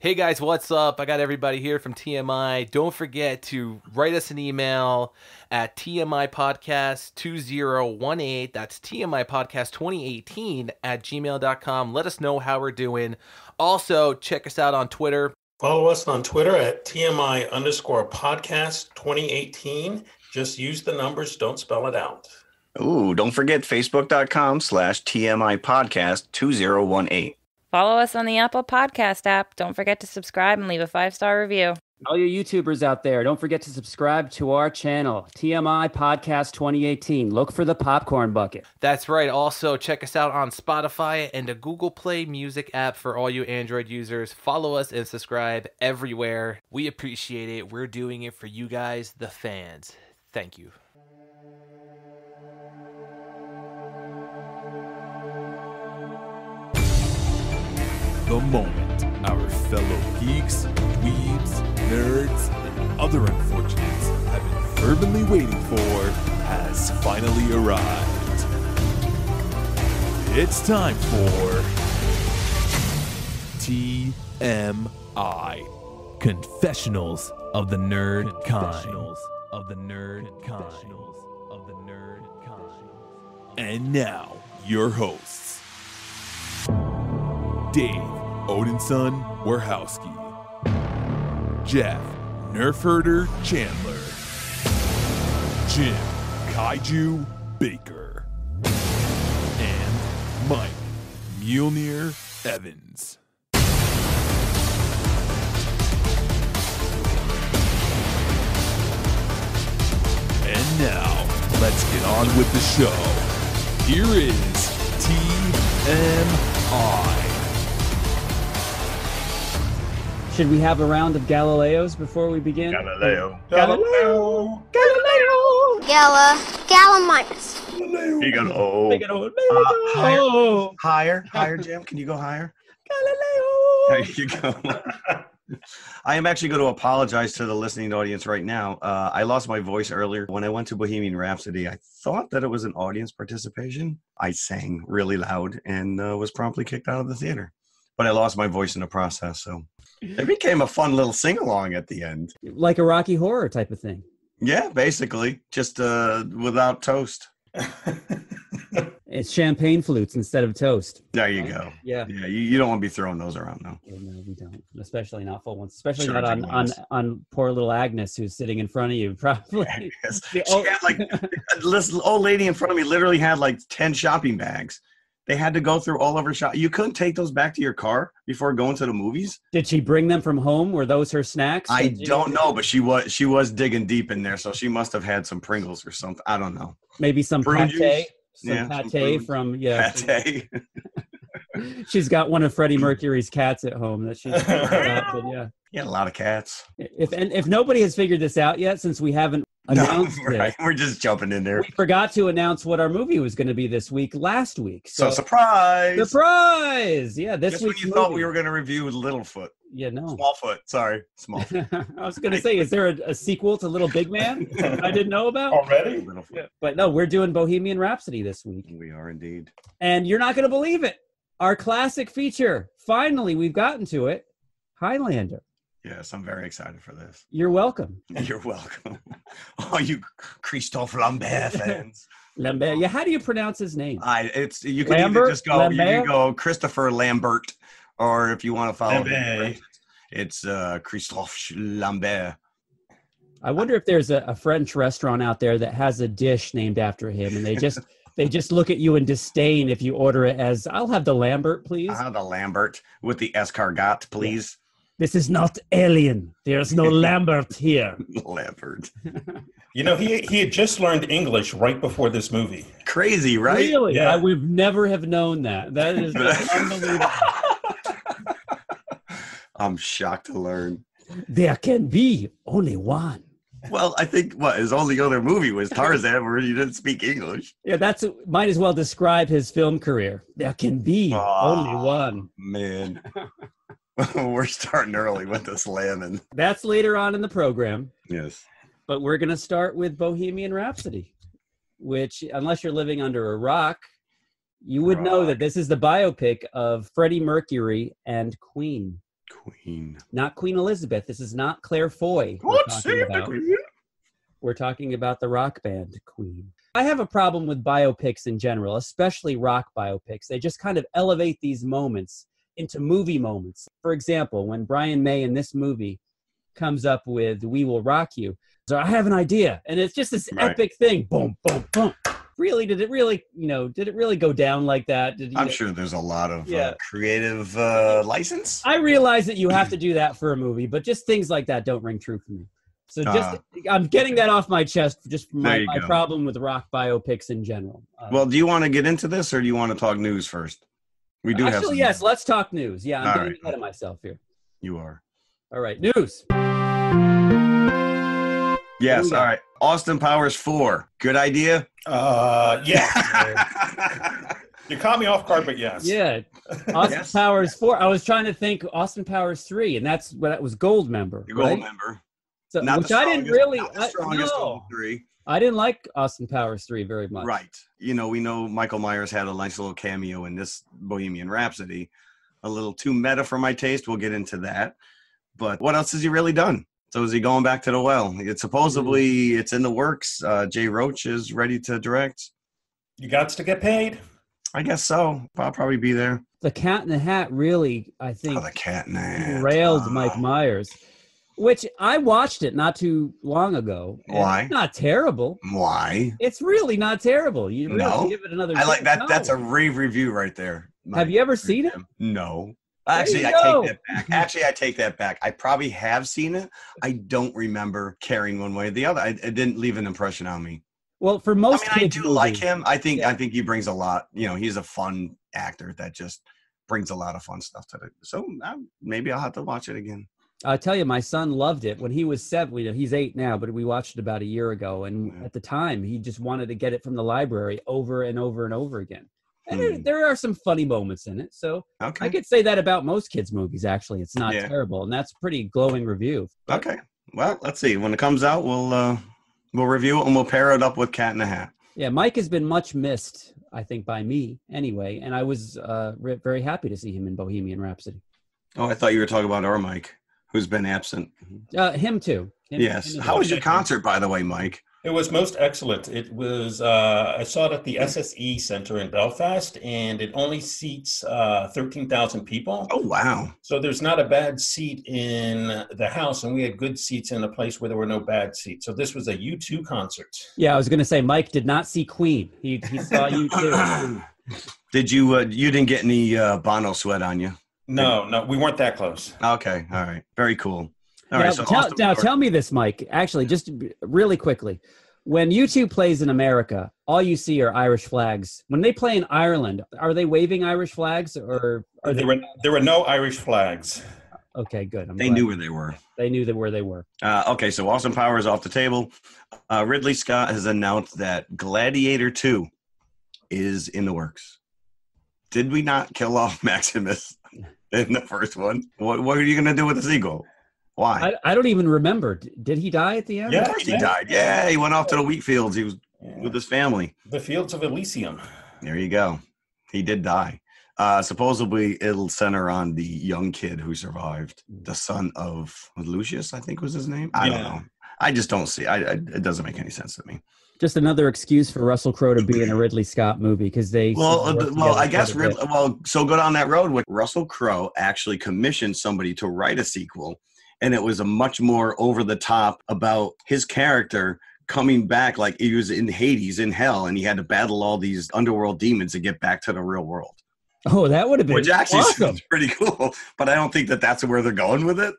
Hey guys, what's up? I got everybody here from TMI. Don't forget to write us an email at TMI Podcast 2018. That's TMI Podcast 2018 at gmail.com. Let us know how we're doing. Also, check us out on Twitter. Follow us on Twitter at TMI underscore podcast 2018. Just use the numbers, don't spell it out. Ooh, don't forget facebook.com slash TMI podcast 2018. Follow us on the Apple Podcast app. Don't forget to subscribe and leave a five star review. All you YouTubers out there, don't forget to subscribe to our channel, TMI Podcast 2018. Look for the popcorn bucket. That's right. Also, check us out on Spotify and the Google Play Music app for all you Android users. Follow us and subscribe everywhere. We appreciate it. We're doing it for you guys, the fans. Thank you. The moment our fellow geeks, dweebs, nerds, and other unfortunates have been fervently waiting for has finally arrived. It's time for TMI Confessionals of the Nerd Kind. of the Nerd Kind. of the Nerd Kind. And now, your hosts. Dave Odinson Warhowski, Jeff Nerfherder Chandler, Jim Kaiju Baker, and Mike Mjolnir Evans. And now, let's get on with the show. Here is TMI. Should we have a round of Galileos before we begin? Galileo. Galileo! Galileo! Gala, Gala Galileo. You got. Make it on- Uh, higher. Higher, higher, Jim. Can you go higher? Galileo! There you go. I am actually going to apologize to the listening audience right now. Uh, I lost my voice earlier. When I went to Bohemian Rhapsody, I thought that it was an audience participation. I sang really loud and uh, was promptly kicked out of the theater. But I lost my voice in the process. So it became a fun little sing along at the end. Like a Rocky Horror type of thing. Yeah, basically, just uh, without toast. It's champagne flutes instead of toast. There you go. Yeah. Yeah, you, you don't want to be throwing those around though. Yeah, no, we don't. Especially not full ones. Especially Sure, not on, on on poor little Agnes who's sitting in front of you. Probably. Yes. The She old- had like this old lady in front of me literally had like 10 shopping bags. They had to go through all of her shop. You couldn't take those back to your car before going to the movies. Did she bring them from home? Were those her snacks? I Did don't know, but she was she was digging deep in there, so she must have had some Pringles or something. I don't know. Maybe some Prune pate. juice? Some Yeah, pate prune. from yeah. Pate. She's got one of Freddie Mercury's cats at home that she's adopted. Yeah. He had a lot of cats. If and if nobody has figured this out yet, since we haven't No, announced right. it, We're just jumping in there. we forgot to announce what our movie was going to be this week. Last week, So, so, surprise! surprise! Yeah, this Just when week's you thought we were going to review Littlefoot, Yeah, no. Smallfoot. Sorry, small. I was going to say, is there a, a sequel to Little Big Man I didn't know about? Already? Littlefoot. But no, we're doing Bohemian Rhapsody this week. We are indeed. And you're not going to believe it. Our classic feature. Finally, we've gotten to it. Highlander. Yes, I'm very excited for this. You're welcome. You're welcome. Oh, you Christophe Lambert fans. Lambert. Yeah, how do you pronounce his name? I it's you can either just go you Lambert? can go Christopher Lambert, or if you want to follow him, it's uh Christophe Lambert. I wonder if there's a, a French restaurant out there that has a dish named after him, and they just they just look at you in disdain if you order it as "I'll have the Lambert, please." Uh, the Lambert with the escargot, please. This is not alien. There's no Lambert here. Lambert. You know, he he had just learned English right before this movie. Crazy, right? Really? Yeah. I would never have known that. That is unbelievable. I'm shocked to learn. There can be only one. Well, I think what his only other movie was Tarzan, where he didn't speak English. Yeah, that's might as well describe his film career. There can be Ah. only one. Man, we're starting early with this slamming. That's later on in the program. Yes. but we're going to start with Bohemian Rhapsody, which, unless you're living under a rock, you would know that this is the biopic of Freddie Mercury and Queen. Queen. Not Queen Elizabeth. This is not Claire Foy. we're talking about. We're talking about the rock band Queen. I have a problem with biopics in general, especially rock biopics. They just kind of elevate these moments into movie moments. For example, when Brian May in this movie comes up with We Will Rock You, so I have an idea. And it's just this Right. epic thing. Boom, boom, boom. Really, did it really, you know, did it really go down like that? Did, I'm know- sure there's a lot of Yeah. uh, creative uh, license. I realize that you have to do that for a movie, but just things like that don't ring true for me. So just I'm getting that off my chest just from. My, my problem with rock biopics in general. Uh, Well, do you want to get into this, or do you want to talk news first? We do have. actually, yes. Let's talk news. Yeah, I'm All getting right. ahead of myself here. You are. All right, news. Yes. we? All right. Austin Powers four. Good idea. Uh, yeah. you caught me off guard, but yes. Yeah, Austin Yes. Powers four. I was trying to think Austin Powers three, and that's what that was Goldmember, The gold right? member. So, Not which the I didn't really. not the I, strongest of no, all three. I didn't like Austin Powers three very much. Right. You know, we know Michael Myers had a nice little cameo in this Bohemian Rhapsody. A little too meta for my taste. We'll get into that. But what else has he really done? So is he going back to the well? It's supposedly it's in the works. Uh, Jay Roach is ready to direct. You got to get paid. I guess so. I'll probably be there. The Cat in the Hat really, I think, Oh, the cat in the hat. railed Oh. Mike Myers, which I watched it not too long ago. Why? It's not terrible. Why? It's really not terrible. You really No. give it another. I like chance. that. That's a rave review right there. Have you ever seen it? No. Actually, I go. take that back. Actually, I take that back. I probably have seen it. I don't remember caring one way or the other. I, it didn't leave an impression on me. Well, for most, I mean, I do like him. I think Yeah. I think he brings a lot. You know, he's a fun actor that just brings a lot of fun stuff to it. So uh, maybe I'll have to watch it again. I tell you, my son loved it when he was seven. you know, He's eight now, but we watched it about a year ago, and Yeah. at the time, he just wanted to get it from the library over and over and over again. And there, Hmm. there are some funny moments in it, so Okay. I could say that about most kids' movies. Actually, it's not Yeah. terrible, and that's a pretty glowing review. But Okay. Well, let's see. When it comes out, we'll uh, we'll review it and we'll pair it up with Cat in the Hat. Yeah, Mike has been much missed, I think, by me anyway, and I was uh, re- very happy to see him in Bohemian Rhapsody. Oh, I thought you were talking about our Mike, who's been absent. Uh, him too. Him- Yes. him How was your concert, by the way, Mike? It was most excellent. It was, uh, I saw it at the SSE Center in Belfast, and it only seats uh, 13,000 people. Oh, wow. So there's not a bad seat in the house, and we had good seats in a place where there were no bad seats. So this was a U2 concert. Yeah, I was going to say Mike did not see Queen. He he saw you too. Did you? Uh, you didn't get any uh, Bono sweat on you? No, no, we weren't that close. Okay. All right. Very cool. All now, right. So tell, Austin now Powers- tell me this, Mike. Actually, just really quickly, when U2 plays in America, all you see are Irish flags. When they play in Ireland, are they waving Irish flags or are they? There were there were no Irish flags. Okay, good. I'm they glad. knew where they were. they knew that where they were. Uh, okay, so Austin Powers off the table. Uh, Ridley Scott has announced that Gladiator 2 is in the works. Did we not kill off Maximus in the first one? What, what are you going to do with the sequel? Why? I, I don't even remember. D- Did he die at the end? Yeah. of course he died. Yeah, he went off to the wheat fields. He was Yeah. with his family. The Fields of Elysium. There you go. He did die. Uh, supposedly, it'll center on the young kid who survived, the son of Lucius, I think was his name. I don't know. I just don't see. I, I it doesn't make any sense to me. Just another excuse for Russell Crowe to be in a Ridley Scott movie because they. Well, uh, well, I guess Rid- well, so go down that road with Russell Crowe actually commissioned somebody to write a sequel, and it was a much more over the top about his character coming back like he was in Hades in hell, and he had to battle all these underworld demons to get back to the real world, Oh, that would have been which actually awesome. pretty cool. But I don't think that that's where they're going with it.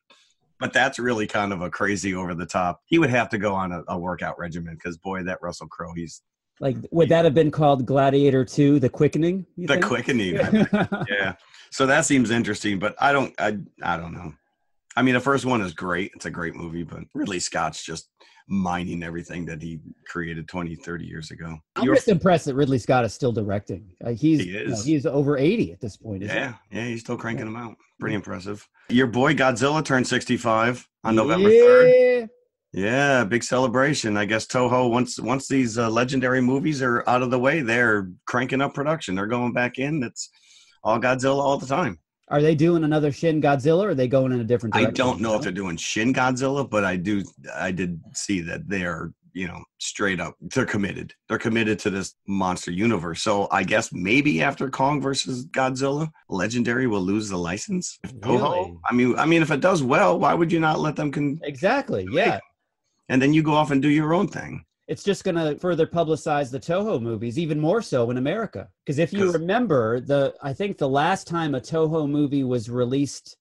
But that's really kind of a crazy over the top. He would have to go on a, a workout regimen because boy, that Russell Crowe, he's Like, would that have been called Gladiator Two: The Quickening? the think? quickening. yeah so that seems interesting but i don't i i don't know i mean the first one is great it's a great movie but really scott's just mining everything that he created 20 30 years ago. I'm Your- just impressed that Ridley Scott is still directing. Uh, he's He you know, he's over eighty at this point. Yeah yeah he's still cranking them out. Pretty impressive. Your boy godzilla turned 65 on november yeah. 3rd yeah big celebration. I guess toho once once these uh, legendary movies are out of the way they're cranking up production. They're going back in. It's all godzilla all the time Are they doing another Shin Godzilla? Or are they going in a different Direction? I don't know if they're doing Shin Godzilla, but I do. I did see that they are, you know, straight up. They're committed. They're committed to this monster universe. So I guess maybe after Kong versus Godzilla, Legendary will lose the license. Toho- Really? Oh, I mean, I mean, if it does well, why would you not let them? Con- Exactly. Yeah. and then you go off and do your own thing. It's just going to further publicize the Toho movies even more so in America. Because if you 'Cause- remember, the I think the last time a Toho movie was released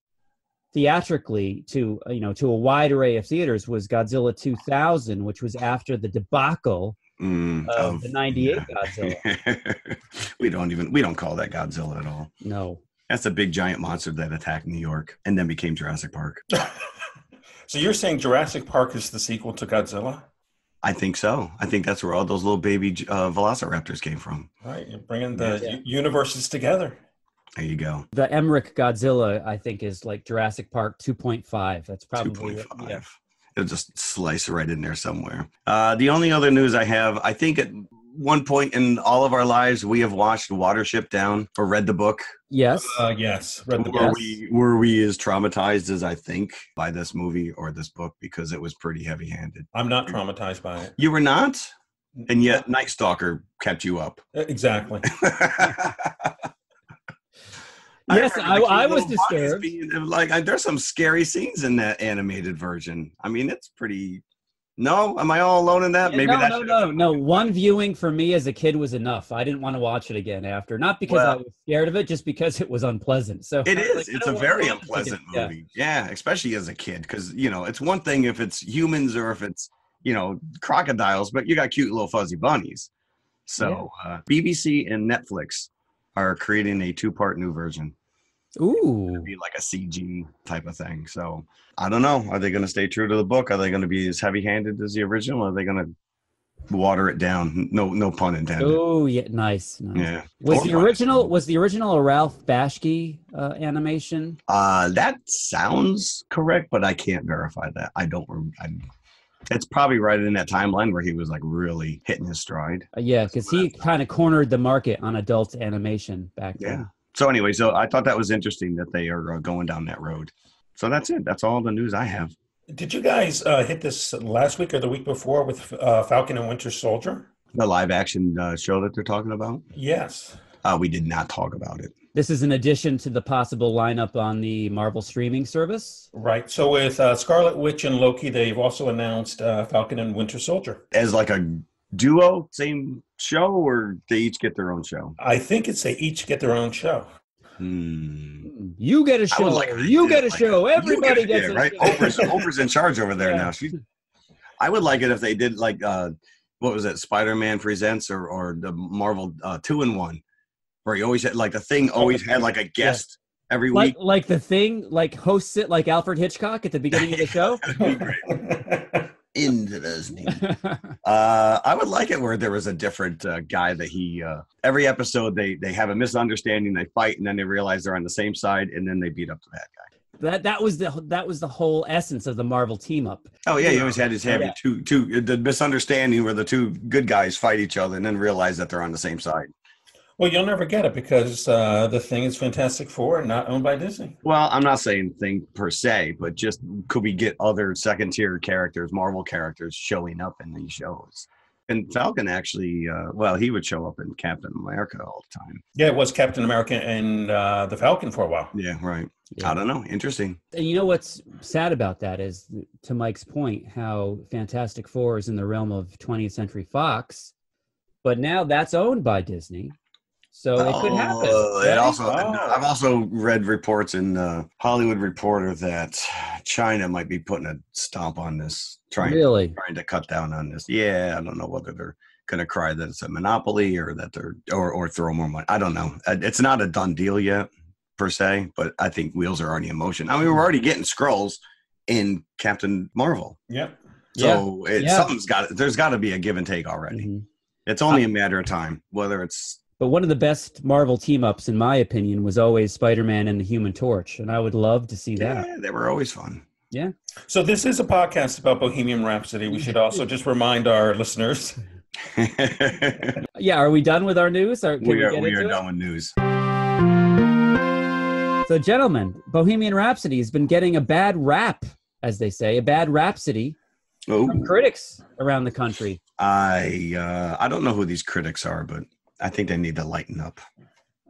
theatrically to you know to a wide array of theaters was Godzilla 2000, which was after the debacle Mm, of the '98 yeah. Godzilla. we don't even we don't call that Godzilla at all. No, That's a big giant monster that attacked New York and then became Jurassic Park. so you're saying Jurassic Park is the sequel to Godzilla? I think so. I think that's where all those little baby uh, velociraptors came from. Right, you're bringing the Yeah. u- universes together. There you go. the Emmerich Godzilla I think is like Jurassic Park 2.5. That's Two probably point five. yeah. It'll just slice right in there somewhere. Uh, the only other news I have, I think at one point in all of our lives, we have watched Watership Down or read the book. Yes. Uh, yes, read the Were book. we were we as traumatized as I think by this movie or this book because it was pretty heavy handed. I'm not traumatized by it. You were not, and yet Night Stalker kept you up. Exactly. Yes, heard I- I was little disturbed. being- like, I, there's some scary scenes in that animated version. I mean, it's pretty. No, am I all alone in that? Yeah, Maybe no, that no, no, no. One viewing for me as a kid was enough. I didn't want to watch it again after. Not because I was scared of it, just because it was unpleasant. So It is. like, it's a very unpleasant again. Yeah. movie. Yeah. especially as a kid, because you know it's one thing if it's humans or if it's you know crocodiles, but you got cute little fuzzy bunnies. So uh, BBC and Netflix are creating a two-part new version. Ooh. Be like a CG type of thing. So I don't know. Are they going to stay true to the book? Are they going to be as heavy-handed as the original? Or are they going to water it down? No, no pun intended. Oh yeah, nice. nice. Yeah. Was Or the original was the original a Ralph Bakshi uh, animation? Uh, that sounds correct, but I can't verify that. I don't. I, it's probably right in that timeline where he was like really hitting his stride. Uh, yeah, because he kind of cornered the market on adult animation back Yeah. then. So anyway, so I thought that was interesting that they are uh, going down that road. So that's it. That's all the news I have. Did you guys uh, hit this last week or the week before with uh, Falcon and Winter Soldier? The live action uh, show that they're talking about. Yes. Uh, we did not talk about it. This is in addition to the possible lineup on the Marvel streaming service. Right. So with uh, Scarlet Witch and Loki, they've also announced uh, Falcon and Winter Soldier. As like a duo, same show, or they each get their own show. I think it's they each get their own show. Hmm. You get a I would show. like you get a like show. that. You Everybody get- gets yeah, a right. show. Oprah's, Oprah's in charge over there Yeah. now. She, I would like it if they did like uh, what was it, Spider Man Presents or or the Marvel uh, Two in One, where he always had like the thing always had like a guest every like week. like the thing like hosts it like Alfred Hitchcock at the beginning of the show. Interesting. Uh, I would like it where there was a different uh, guy that he. Uh, every episode they they have a misunderstanding, they fight, and then they realize they're on the same side, and then they beat up the bad guy. that that was the that was the whole essence of the Marvel team up. Oh yeah, he always had his having Yeah. two two the misunderstanding where the two good guys fight each other and then realize that they're on the same side. Well, you'll never get it because uh, the thing is Fantastic Four and not owned by Disney. Well, I'm not saying thing per se, but just could we get other second tier characters, Marvel characters, showing up in these shows? And Falcon actually, uh, well, he would show up in Captain America all the time. Yeah, it was Captain America and uh, the Falcon for a while. Yeah, right. Yeah. I don't know. Interesting. And you know what's sad about that is, to Mike's point, how Fantastic Four is in the realm of 20th Century Fox, but now that's owned by Disney, so it could happen. Oh, it right? also, Oh. I've also read reports in uh, Hollywood Reporter that China might be putting a stomp on this, trying really, trying to cut down on this. Yeah, I don't know whether they're going to cry that it's a monopoly or that they're or or throw more money. I don't know. Uh, It's not a done deal yet per se, but I think wheels are already in motion. I mean, we're already getting Skrulls in Captain Marvel, Yep. so it, Yeah. something's got. There's got to be a give and take already. Mhm. It's only a matter of time whether it's. But one of the best Marvel team ups, in my opinion, was always Spider Man and the Human Torch, and I would love to see that. Yeah, they were always fun. Yeah. So this is a podcast about Bohemian Rhapsody. We should also just remind our listeners. Yeah, are we done with our news? Or can we we, are get we into are it? done with news. So, gentlemen, Bohemian Rhapsody has been getting a bad rap, as they say, a bad rhapsody Oh, from critics around the country. I uh, I don't know who these critics are, but I think they need to lighten up.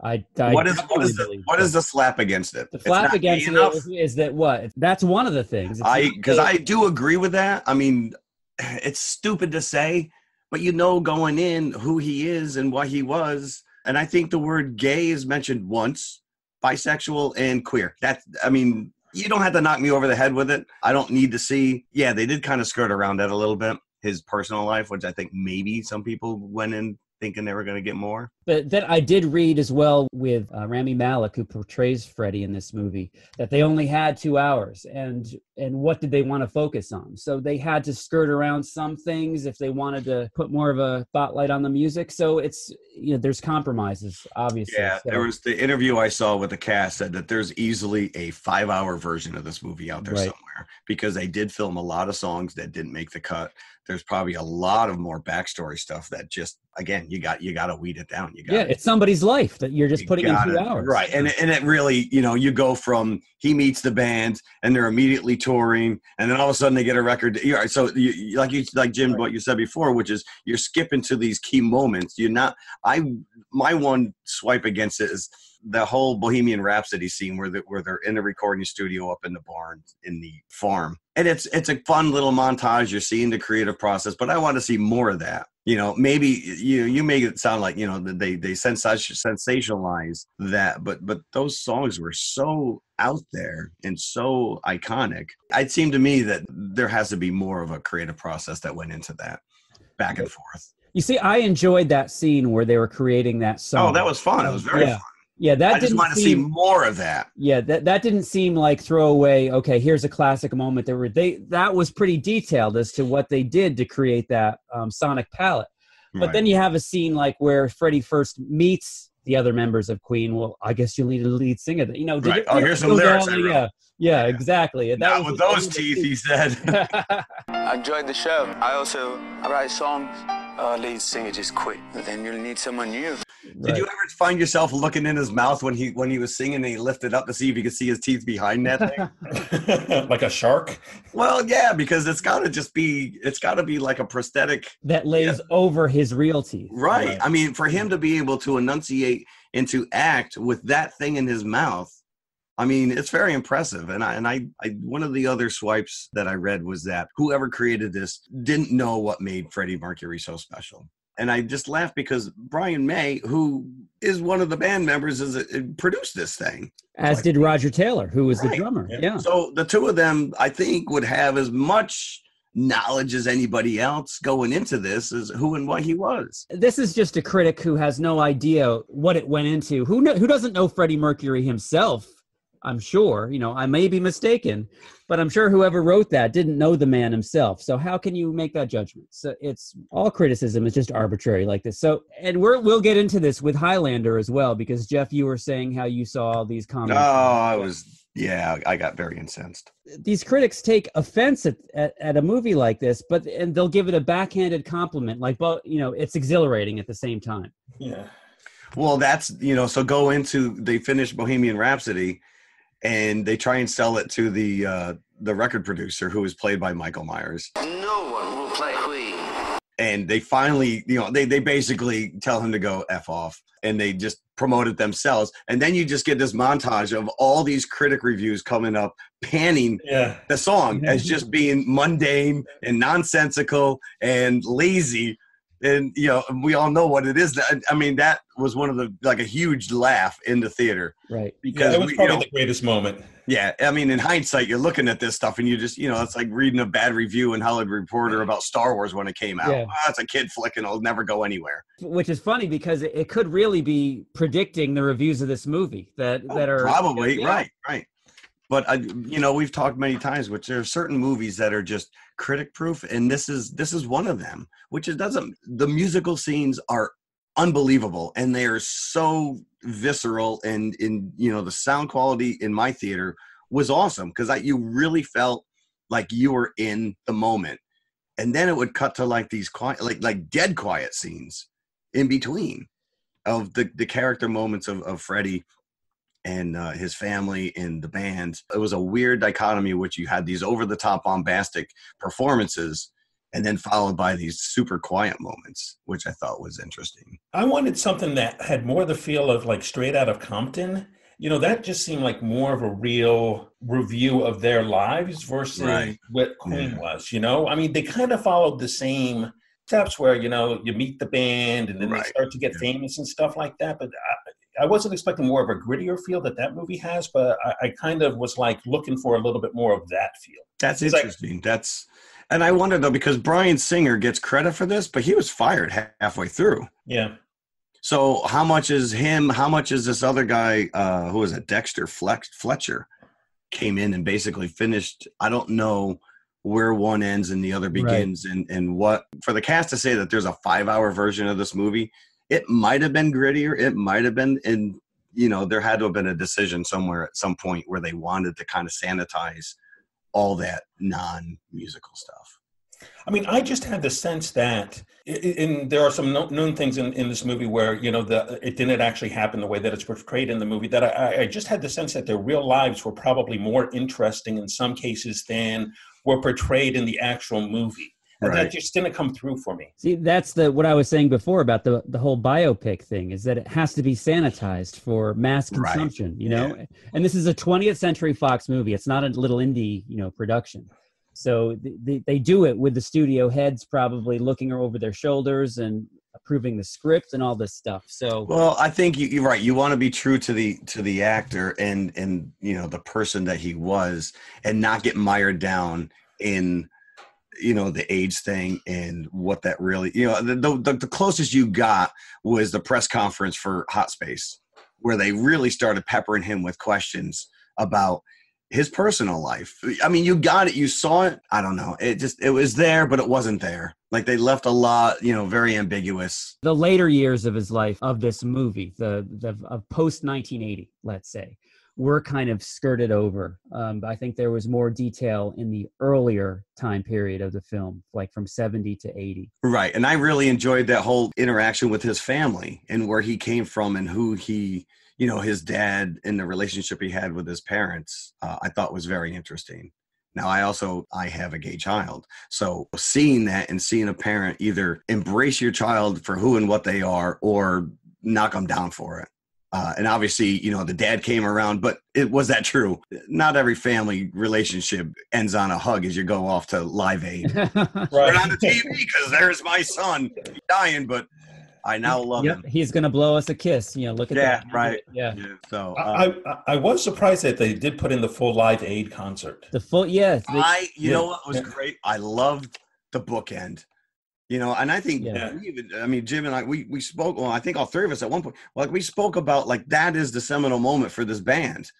I, I what is what definitely is the, believe what so. is the slap against it? the It's flap against gay it enough? is, is that what? That's one of the things. It's I because. I do agree with that. I mean, it's stupid to say, but you know going in who he is and what he was, and I think the word gay is mentioned once, bisexual and queer. That I mean, you don't have to knock me over the head with it. I don't need to see. Yeah, they did kind of skirt around that a little bit. His personal life, which I think maybe some people went in thinking they were going to get more. But then I did read as well with uh, Rami Malek, who portrays Freddie in this movie, that they only had two hours, and and what did they want to focus on? So they had to skirt around some things if they wanted to put more of a spotlight on the music. So it's you know there's compromises, obviously. Yeah, So- there was the interview I saw with the cast said that there's easily a five hour version of this movie out there Right. somewhere because they did film a lot of songs that didn't make the cut. There's probably a lot of more backstory stuff that just again you got you got to weed it down. You got yeah, it's somebody's life that you're just putting in two hours, right? And it- and it really you know you go from he meets the band and they're immediately touring and then all of a sudden they get a record. Yeah, so you, you- like you like Jim what you said before, which is you're skipping to these key moments. You're not. I my one swipe against it is the whole Bohemian Rhapsody scene where they, where they're in the recording studio up in the barn in the farm, and it's it's a fun little montage. You're seeing the creative process, but I want to see more of that. You know, maybe you you make it sound like you know they they sensationalize that, but but those songs were so out there and so iconic. It seemed to me that there has to be more of a creative process that went into that, back and forth. You see, I enjoyed that scene where they were creating that song. Oh, that was fun. It was very yeah. fun. Yeah, that I just didn't want to see more of that. Yeah, that that didn't seem like throwaway. Okay, here's a classic moment. There were they that was pretty detailed as to what they did to create that um, sonic palette. But Right. then you have a scene like where Freddie first meets the other members of Queen. Well, I guess you'll need a lead singer. You know, Right. Oh, here's some lyrics down wrote. Yeah, yeah, exactly. And that Not with those teeth, he said. I enjoyed the show. I also I write songs. Uh, Our lead singer just quit. Then you'll need someone new. Did you ever find yourself looking in his mouth when he when he was singing and he lifted up to see if he could see his teeth behind that thing? like a shark. well, yeah, because it's got to just be it's got to be like a prosthetic, that lays over his real teeth. right? I mean, for him to be able to enunciate and to act with that thing in his mouth, I mean, it's very impressive. And I and I, I one of the other swipes that I read was that whoever created this didn't know what made Freddie Mercury so special. And I just laughed because Brian May, who is one of the band members, is uh, produced this thing. As did Roger Taylor, who was the drummer. Yeah. Yeah. So the two of them, I think, would have as much knowledge as anybody else going into this as who and what he was. this is just a critic who has no idea what it went into. Who kno- who doesn't know Freddie Mercury himself? I'm sure. You know, I may be mistaken, but I'm sure whoever wrote that didn't know the man himself. So how can you make that judgment? So it's all criticism is just arbitrary like this. So and we're we'll get into this with Highlander as well because Jeff, you were saying how you saw all these Oh. I was, yeah, I got very incensed. these critics take offense at, at, at a movie like this, but and they'll give it a backhanded compliment, like, but you know, it's exhilarating at the same time. Yeah. Well, that's you know, so go into they finish Bohemian Rhapsody, and they try and sell it to the uh, the record producer who is played by Michael Myers. No one will play Queen. and they finally you know they they basically tell him to go f off and they just promote it themselves and then you just get this montage of all these critic reviews coming up panning Yeah. the song as just being mundane and nonsensical and lazy and you know we all know what it is I- i mean that was one of the like a huge laugh in the theater Right. because Yeah, it was we, you probably know, the greatest moment. yeah, I mean, in hindsight, you're looking at this stuff and you just, you know, it's like reading a bad review in Hollywood Reporter about Star Wars when it came out. Yeah. Ah, it's a kid flick and it'll never go anywhere. Which is funny because it, it could really be predicting the reviews of this movie that that are Oh, Probably, Yeah. right, right. But I, you know, we've talked many times, which there are certain movies that are just critic proof, and this is this is one of them. Which it doesn't. The musical scenes are unbelievable, and they are so visceral, and in you know the sound quality in my theater was awesome because I you really felt like you were in the moment, and then it would cut to like these quiet, like like dead quiet scenes in between of the the character moments of of Freddie and uh, his family and the band. It was a weird dichotomy, which you had these over the top bombastic performances, and then followed by these super quiet moments, which I thought was interesting. I wanted something that had more the feel of like straight out of Compton. You know, that just seemed like more of a real review of their lives versus Right. what Queen Yeah. was. You know, I mean, they kind of followed the same steps where you know you meet the band and then Right. they start to get Yeah. famous and stuff like that. But I, wasn't expecting more of a grittier feel that that movie has, but I, I kind of was like looking for a little bit more of that feel. That's It's like- interesting. That's and I wonder though because Bryan Singer gets credit for this, but he was fired ha- halfway through. Yeah. So how much is him? How much is this other guy? Uh, who was it? Dexter Flex Fletcher came in and basically finished. I don't know where one ends and the other Right. begins, and and what for the cast to say that there's a five hour version of this movie. It might have been grittier. It might have been, and you know, there had to have been a decision somewhere at some point where they wanted to kind of sanitize all that non musical stuff. I mean, I just had the sense that, and there are some known things in, in this movie where you know the it didn't actually happen the way that it's portrayed in the movie. That I, I just had the sense that their real lives were probably more interesting in some cases than were portrayed in the actual movie, and that just didn't come through for me. See, that's the what I was saying before about the the whole biopic thing is that it has to be sanitized for mass Right. consumption, you know. And this is a 20th Century Fox movie. It's not a little indie, you know, production. So they, they do it with the studio heads probably looking over their shoulders and approving the script and all this stuff. So Well, I think you, you're right. You want to be true to the to the actor and and you know the person that he was, and not get mired down in you know the age thing and what that really you know the the, the closest you got was the press conference for Hot Space, where they really started peppering him with questions about his personal life. I mean, you got it, you saw it. I don't know. It just it was there, but it wasn't there. Like they left a lot, you know, very ambiguous. the later years of his life of this movie, the, the of post 1980, let's say, were kind of skirted over. Um, I think there was more detail in the earlier time period of the film, like from 70 to 80. Right. And I really enjoyed that whole interaction with his family and where he came from and who he, you know, his dad and the relationship he had with his parents, uh, I thought was very interesting. Now, I also I have a gay child, so seeing that and seeing a parent either embrace your child for who and what they are, or knock them down for it. Uh, and obviously, you know, the dad came around, but it was that true. Not every family relationship ends on a hug as you go off to Live Aid. Turn on the TV because there's my son dying, but I now love yep, him. he's gonna blow us a kiss. You know, look at Yeah, that. right. Yeah. So uh, I, I I was surprised that they did put in the full Live Aid concert. The full, yeah. I, you yeah, know what was great? I loved the bookend. You know, and I think Yeah. even, I mean, Jim and I, we we spoke. Well, I think all three of us at one point, like we spoke about like that is the seminal moment for this band,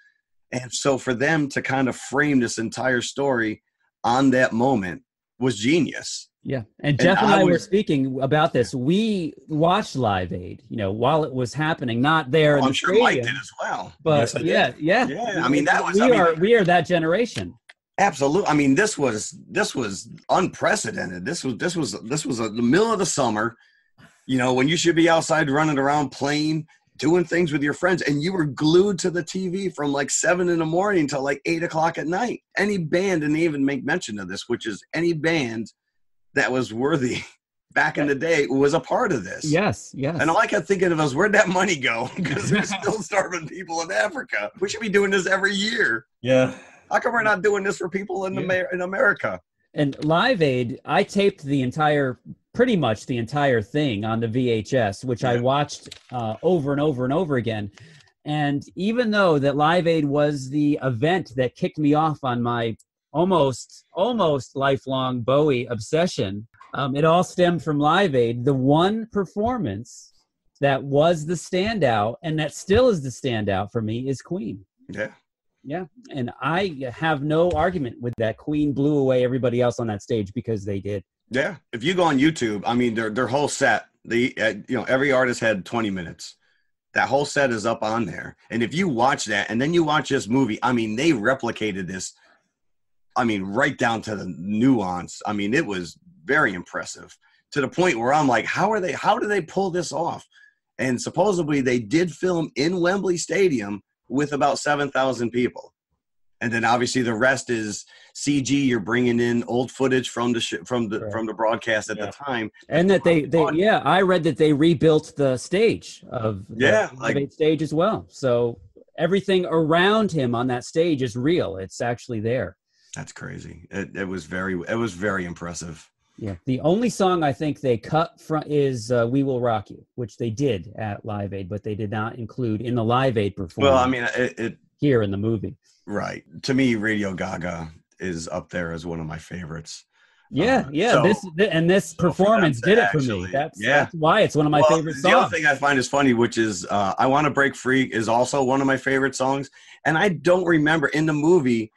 and so for them to kind of frame this entire story on that moment was genius. Yeah, and Jeff and, I I, were speaking about this. We watched Live Aid, you know, while it was happening, not there oh, in Oh, I'm the sure Mike did as well. but Yes, I did. yeah, yeah, Yeah, I mean, that was- We I mean- are we are that generation. Absolutely. I mean, this was this was unprecedented. This was this was this was a, the middle of the summer. You know, when you should be outside running around playing, doing things with your friends, and you were glued to the TV from like seven in the morning till like eight o'clock at night. Any band, and they even make mention of this, which is any band that was worthy back in the day was a part of this. Yes, yes. And all I kept thinking of was where'd that money go? Because there's still starving people in Africa. We should be doing this every year. Yeah. How come we're not doing this for people in, Yeah. Amer- in America? And Live Aid, I taped the entire, pretty much the entire thing on the VHS, which I watched uh, over and over and over again. And even though that Live Aid was the event that kicked me off on my almost, almost lifelong Bowie obsession, um, it all stemmed from Live Aid. The one performance that was the standout, and that still is the standout for me, is Queen. Yeah. Yeah, and I have no argument with that. Queen blew away everybody else on that stage because they did. Yeah. If you go on YouTube, I mean, their their whole set, the uh, you know every artist had 20 minutes. That whole set is up on there, and if you watch that, and then you watch this movie, I mean, they replicated this. I mean, right down to the nuance. I mean, it was very impressive to the point where I'm like, how are they? How do they pull this off? And supposedly they did film in Wembley Stadium with about 7,000 people. And then obviously the rest is CG. You're bringing in old footage from the sh- from the Right. from the broadcast at Yeah. the time. And that they, they yeah, I read that they rebuilt the stage of the Yeah, like- stage as well. So everything around him on that stage is real. It's actually there. That's crazy. It, it was very it was very impressive. Yeah. The only song I think they cut from is uh, "We Will Rock You," which they did at Live Aid, but they did not include in the Live Aid performance. Well, I mean, it, it here in the movie. right to me, Radio Gaga is up there as one of my favorites. Yeah, Uh, yeah. so- this th- and this so performance did it for me. That's, yeah. that's why it's one of my Well, favorite songs. The other thing I find is funny, which is uh, "I Want to Break Free" is also one of my favorite songs, and I don't remember in the movie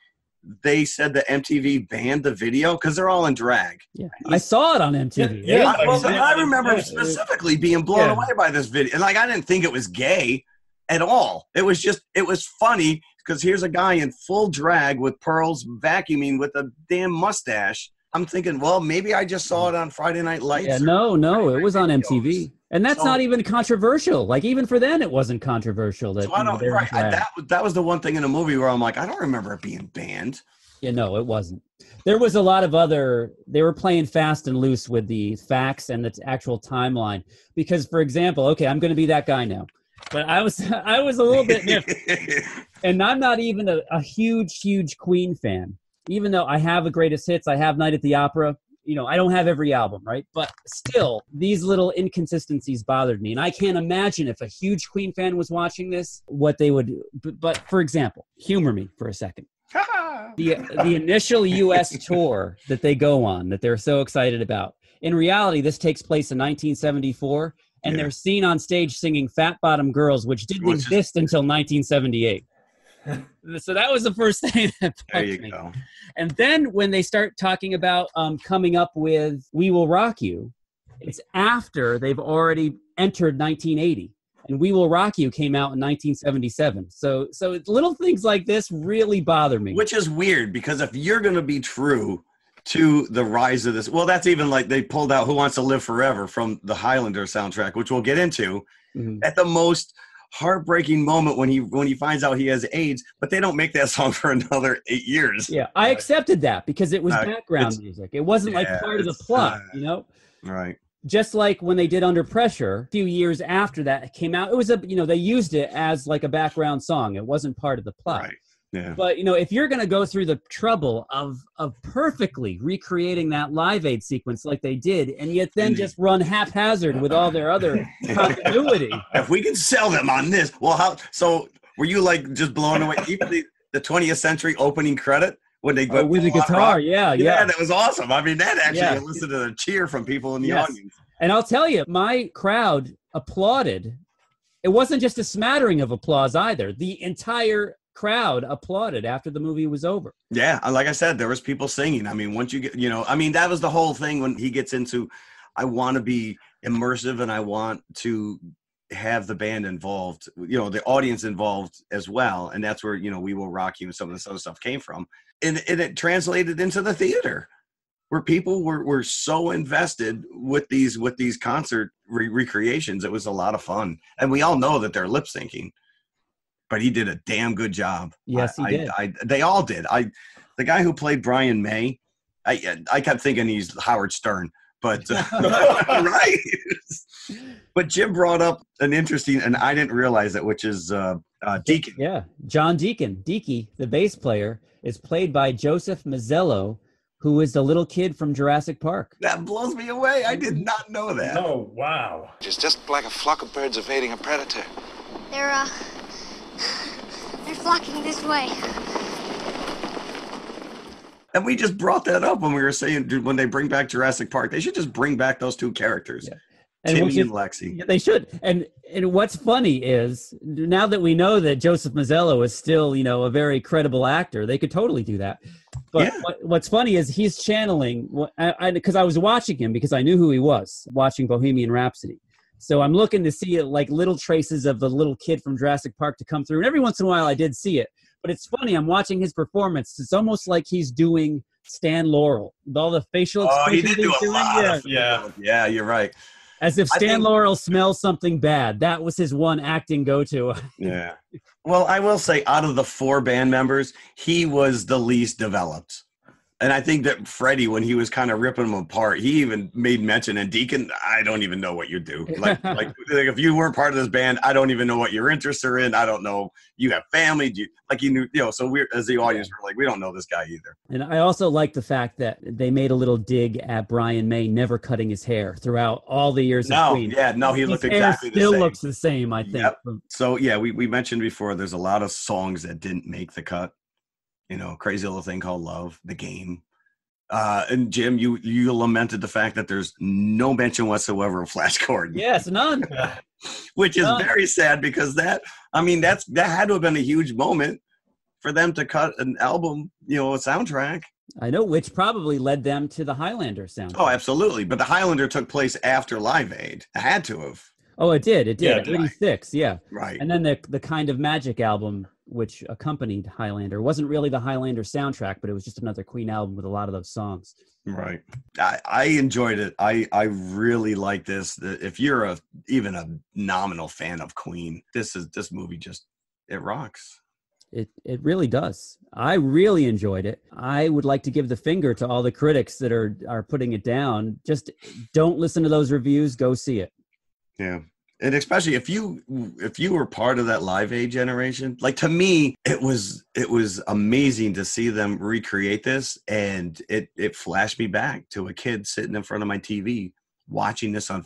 they said that MTV banned the video because they're all in drag. yeah, I saw it on MTV. Yeah, I, well, exactly. I remember Yeah. specifically being blown Yeah. away by this video, and like I didn't think it was gay at all. It was just it was funny because here's a guy in full drag with pearls vacuuming with a damn mustache. I'm thinking, well, maybe I just saw it on Friday Night Lights. Yeah, or- no, no, it was on videos. MTV, and that's So- not even controversial. Like even for then, it wasn't controversial. That So I don't, they were right, I, that was- that was the one thing in the movie where I'm like, I don't remember it being banned. Yeah, no, it wasn't. There was a lot of other. They were playing fast and loose with the facts and the actual timeline. Because, for example, okay, I'm going to be that guy now, but I was I was a little bit and I'm not even a, a huge, huge Queen fan. Even though I have a greatest hits, I have Night at the Opera. You know, I don't have every album, right? But still, these little inconsistencies bothered me, and I can't imagine if a huge Queen fan was watching this, what they would. But, but for example, humor me for a second the the initial U.S. tour that they go on that they're so excited about. In reality, this takes place in 1974, and Yeah. they're seen on stage singing "Fat Bottom Girls," which didn't Which is- exist until 1978. so that was the first thing that there you me. go. And then when they start talking about um, coming up with "We Will Rock You," it's after they've already entered 1980, and "We Will Rock You" came out in 1977. So, so little things like this really bother me. Which is weird because if you're going to be true to the rise of this, well, that's even like they pulled out "Who Wants to Live Forever" from the Highlander soundtrack, which we'll get into. Mhm. At the most heartbreaking moment when he when he finds out he has AIDS, but they don't make that song for another eight years. Yeah, I accepted that because it was Uh, background music. It wasn't like part of the plot, uh, you know. Right. Just like when they did Under Pressure, a few years after that came out, it was a you know they used it as like a background song. It wasn't part of the plot. Right. Yeah. But you know, if you're going to go through the trouble of of perfectly recreating that Live Aid sequence like they did, and yet then mm. just run haphazard with all their other continuity, if we can sell them on this, well, how? So were you like just blown away? Even the, the 20th century opening credit when they went oh, with the guitar, yeah, Yeah, yeah. that was awesome. I mean, that actually Yeah. elicited a cheer from people in the Yes. audience. And I'll tell you, my crowd applauded. It wasn't just a smattering of applause either. The entire crowd applauded after the movie was over. Yeah, like I said, there was people singing. I mean, once you get, you know, I mean, that was the whole thing when he gets into, I want to be immersive and I want to have the band involved, you know, the audience involved as well, and that's where you know we will rock you and some of this other stuff came from, and, and it translated into the theater, where people were were so invested with these with these concert re- recreations. It was a lot of fun, and we all know that they're lip syncing but he did a damn good job. Yes, he I, did. I, I, they all did. I, the guy who played Brian May, I, I kept thinking he's Howard Stern, but right. but Jim brought up an interesting, and I didn't realize it, which is uh, uh, Deacon. Yeah, John Deacon, Deaky, the bass player, is played by Joseph Mazzello, who is the little kid from Jurassic Park. That blows me away. I did not know that. Oh, wow. It's just like a flock of birds evading a predator. They're, uh, they're flocking this way. And we just brought that up when we were saying dude, when they bring back Jurassic Park, they should just bring back those two characters, Yeah. And Timmy which and Lexi. Yeah, they should. And and what's funny is now that we know that Joseph Mazzello is still, you know, a very credible actor, they could totally do that. But Yeah. what, what's funny is he's channeling what I because I, was watching him because I knew who he was watching Bohemian Rhapsody. So I'm looking to see like little traces of the little kid from Jurassic Park to come through. And every once in a while I did see it. But it's funny, I'm watching his performance. It's almost like he's doing Stan Laurel with all the facial expressions. Oh, he expressions did do a doing. lot. Yeah. Of, yeah, yeah, you're right. As if Stan think- Laurel smells something bad. That was his one acting go-to. Yeah. Well, I will say, out of the four band members, he was the least developed. And I think that Freddie, when he was kind of ripping them apart, he even made mention. And Deacon, I don't even know what you do. Like, like, like if you weren't part of this band, I don't even know what your interests are in. I don't know. You have family. Do you, like you knew, you know. So we, as the audience, we're like, we don't know this guy either. And I also like the fact that they made a little dig at Brian May never cutting his hair throughout all the years of No, Queen. yeah, no, he His looked exactly the still same. looks the same, I think. Yep. So yeah, we, we mentioned before there's a lot of songs that didn't make the cut. You know, crazy little thing called love, the game. Uh, and Jim, you you lamented the fact that there's no mention whatsoever of Flash Gordon, Yes, none. which is None. very sad because that I mean that's that had to have been a huge moment for them to cut an album, you know, a soundtrack. I know, which probably led them to the Highlander sound. Oh, absolutely. But the Highlander took place after Live Aid. It had to have. Oh, it did. It did. did. 86, yeah. Right. And then the the Kind of Magic album, which accompanied Highlander, wasn't really the Highlander soundtrack, but it was just another Queen album with a lot of those songs. Right. I, I enjoyed it. I, I really like this. If you're a even a nominal fan of Queen, this is this movie just it rocks. It it really does. I really enjoyed it. I would like to give the finger to all the critics that are are putting it down. Just don't listen to those reviews. Go see it. Yeah. And especially if you if you were part of that live aid generation, like to me, it was it was amazing to see them recreate this and it it flashed me back to a kid sitting in front of my TV watching this un,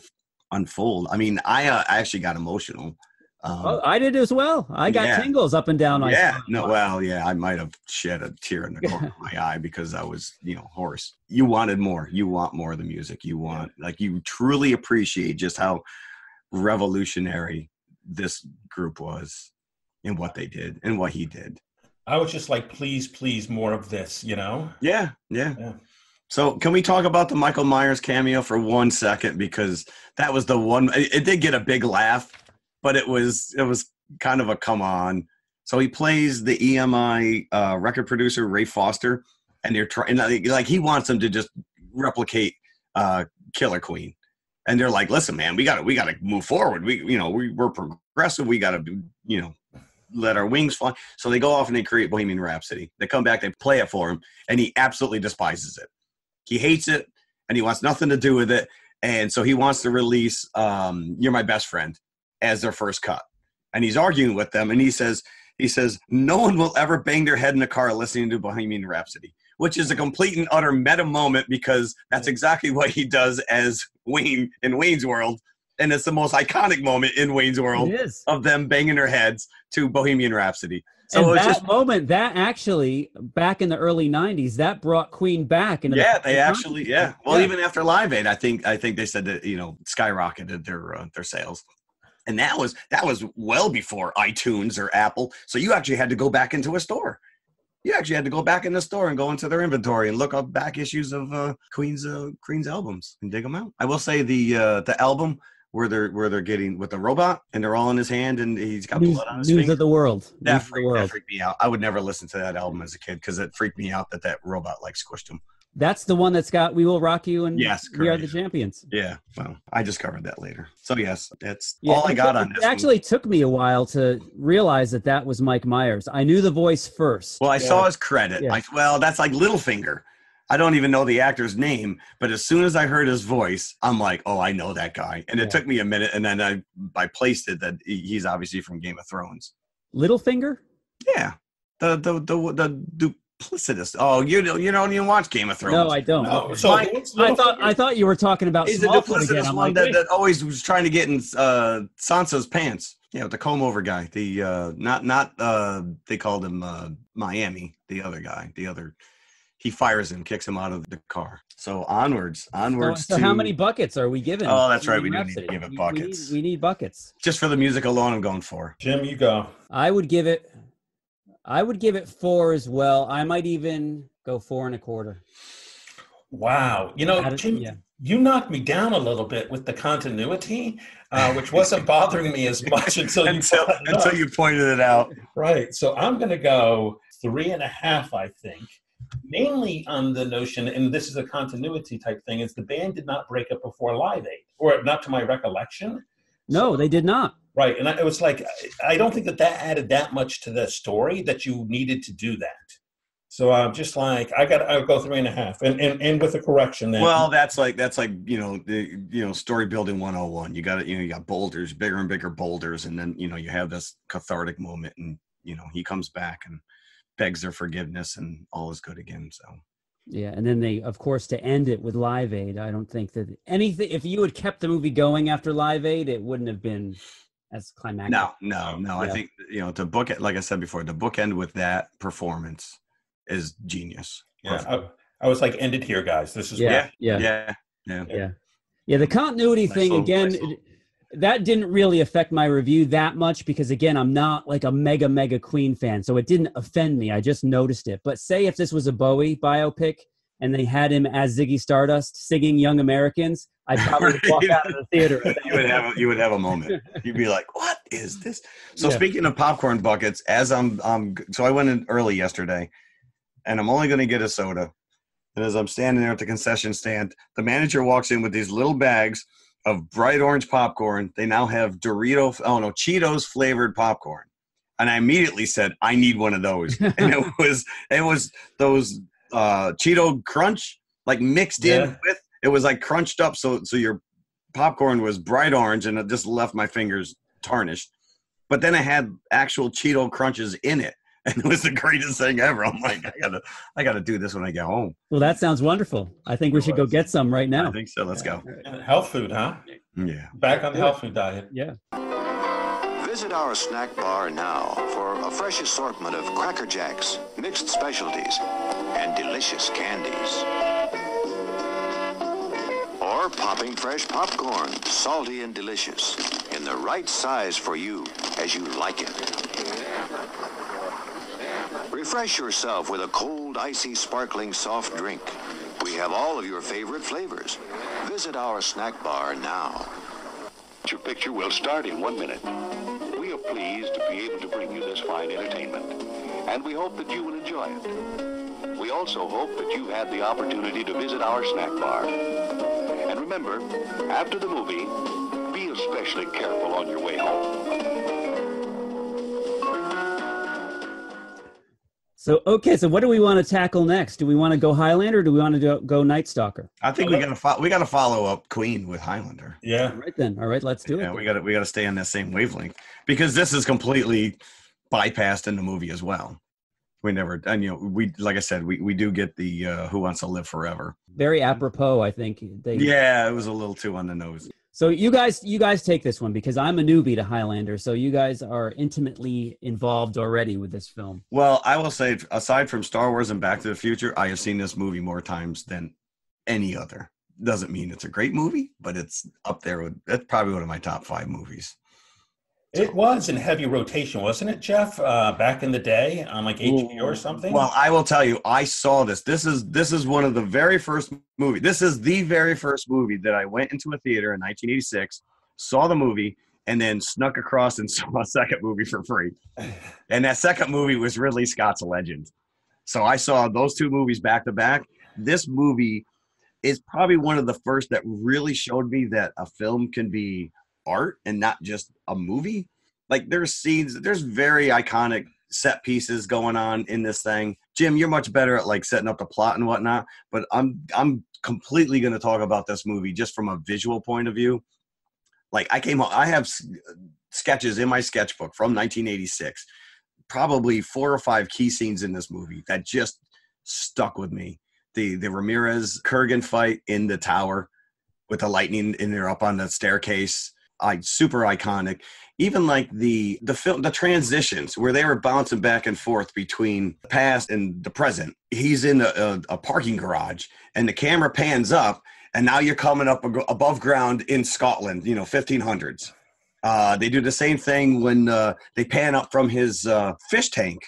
unfold. I mean, I uh, I actually got emotional. Um, Oh, I did as well. I got Yeah. tingles up and down my yeah, spine. no, well, yeah, I might have shed a tear in the corner of my eye because I was, you know, hoarse. You wanted more. You want more of the music. You want, like, you truly appreciate just how revolutionary this group was and what they did and what he did. I was just like, please, please, more of this, you know? Yeah, yeah. Yeah. So, can we talk about the Michael Myers cameo for one second because that was the one. It, it did get a big laugh, but it was it was kind of a come on. So he plays the EMI uh, record producer Ray Foster, and they're trying like he wants them to just replicate uh, Killer Queen, and they're like, "Listen, man, we got to we got to move forward. We you know we we're progressive. We got to you know let our wings fly." So they go off and they create Bohemian Rhapsody. They come back, they play it for him, and he absolutely despises it. He hates it, and he wants nothing to do with it. And so he wants to release um, "You're My Best Friend" as their first cut, and he's arguing with them, and he says. He says, No one will ever bang their head in a car listening to Bohemian Rhapsody, which is a complete and utter meta moment because that's exactly what he does as Wayne in Wayne's World. And it's the most iconic moment in Wayne's World of them banging their heads to Bohemian Rhapsody. So and it's that just, moment, that actually, back in the early '90s, that brought Queen back. Into yeah, the they actually, yeah. Well, Yeah. even after Live Aid, I think, I think they said that you know skyrocketed their uh, their sales, and that was that was well before iTunes or Apple. So you actually had to go back into a store. You actually had to go back in the store and go into their inventory and look up back issues of uh, Queen's uh, Queen's albums and dig them out. I will say the uh, the album where they're where they're getting with the robot and they're all in his hand and he's got news, blood on his news finger. of the world. That of the freaked, that world. freaked me out. I would never listen to that album as a kid because it freaked me out that that robot like squished him. That's the one that's got "We Will Rock You" and Yes, "We Are the Champions." Yeah, well, I discovered that later. So yes, that's Yeah, all I got on it this. one. actually took me a while to realize that that was Mike Myers. I knew the voice first. well, I saw his credit. Yeah. I, well, that's like Littlefinger. I don't even know the actor's name, but as soon as I heard his voice, I'm like, oh, I know that guy. And it took me a minute, and then I I placed it that he's obviously from Game of Thrones. Littlefinger. Yeah, the the the the duplicitous. Oh, you don't you don't even watch Game of Thrones? No, I don't. No, so Mike, what's I thought I thought you were talking about He's the Smallfoot again. duplicitous one like, that, that always was trying to get in uh, Sansa's pants. Yeah, the comb over guy. The uh, not not uh, they called him uh, Miami. The other guy. The other. He fires him, kicks him out of the car. So onwards, onwards. so to, how many buckets are we giving? Oh, that's right, we do need to give it We- we buckets. need- We need buckets. Just for the music alone, I'm going for. Jim, you go. I would give it. I would give it four as well. I might even go four and a quarter. Wow. You know, did- Jim, yeah. you knocked me down a little bit with the continuity, uh, which wasn't bothering me as much until you until brought it until you pointed it out. Right. So I'm going to go three and a half, I think, mainly on the notion, and this is a continuity type thing, is the band did not break up before Live Aid. or not to my recollection. No, they did not. Right, and I, it was like I- I don't think that that added that much to the story that you needed to do that. So I'm just like I got I'll go three and a half, and and, and with a correction. Then Well, that's like that's like you know the you know story building 101. You got it. You know you got boulders, bigger and bigger boulders, and then you know you have this cathartic moment, and you know he comes back and begs their forgiveness, and all is good again. So Yeah, and then they, of course, to end it with Live Aid. I don't think that anything. If you had kept the movie going after Live Aid, it wouldn't have been as climactic. no, no, no. I think you know to book it like I said before, the bookend with that performance is genius. yeah, I, I was like ended here, guys. This is Yeah, yeah, yeah, yeah. yeah, yeah. The continuity Nice thing little- again. nice it- that didn't really affect my review that much because again i'm not like a mega mega queen fan so it didn't offend me i just noticed it but say if this was a bowie biopic and they had him as ziggy stardust singing young americans i'd probably walk out of the theater you would have a, you would have a moment. You'd be like, "What is this?" So Yeah. speaking of popcorn buckets, as I'm um, so I went in early yesterday, and I'm only going to get a soda. And as I'm standing there at the concession stand, the manager walks in with these little bags of bright orange popcorn. They now have Dorito, oh no, Cheetos flavored popcorn. And I immediately said, "I need one of those." and it was it was those uh, Cheeto Crunch like mixed in with. It was like crunched up, so so your popcorn was bright orange, and it just left my fingers tarnished. But then I had actual Cheeto crunches in it, and it was the greatest thing ever. I'm like, I gotta, I gotta do this when I get home. well that sounds wonderful i think we should go get some right now I think so. Let's go. health food, huh? Yeah. Back on the health food diet. yeah Visit our snack bar now for a fresh assortment of Cracker Jacks, mixed specialties, and delicious candies. Or popping fresh popcorn, salty and delicious, in the right size for you as you like it. Refresh yourself with a cold, icy, sparkling soft drink. We have all of your favorite flavors. Visit our snack bar now. Your picture will start in one minute. We are pleased to be able to bring you this fine entertainment, and we hope that you will enjoy it. We also hope that you've had the opportunity to visit our snack bar. And remember, after the movie, be especially careful on your way home. So okay so what do we want to tackle next do we want to go highlander or do we want to do, go night stalker I think we gotta fo- we gotta follow up Queen with Highlander. Yeah. all right then all right let's do Yeah, it we gotta we gotta stay on that same wavelength because this is completely bypassed in the movie as well. We never, and you know, we like I said, we we do get the uh, Who Wants to Live Forever. very apropos i think they Yeah, it was a little too on the nose. So you guys, you guys take this one because I'm a newbie to Highlander. So you guys are intimately involved already with this film. Well, I will say, aside from Star Wars and Back to the Future, I have seen this movie more times than any other. Doesn't mean it's a great movie, but it's up there with. It's probably one of my top five movies. It was in heavy rotation, wasn't it, Jeff? Uh, back in the day on like HBO or something. Well, I will tell you, I saw this. This is this is one of the very first movie. This is the very first movie that I went into a theater in 1986, saw the movie, and then snuck across and saw a second movie for free. And that second movie was Ridley Scott's Legend. So I saw those two movies back to back. This movie is probably one of the first that really showed me that a film can be art and not just a movie. Like there's scenes, there's very iconic set pieces going on in this thing. Jim, you're much better at like setting up the plot and whatnot, but I'm I'm completely going to talk about this movie just from a visual point of view. Like I came I have sketches in my sketchbook from 1986, probably four or five key scenes in this movie that just stuck with me. The the Ramirez Kurgan fight in the tower with the lightning in there up on the staircase. I super iconic. Even like the the film the transitions where they were bouncing back and forth between the past and the present. He's in a, a, a parking garage and the camera pans up and now you're coming up above ground in Scotland, you know, 1500s. Uh, they do the same thing when uh, they pan up from his uh, fish tank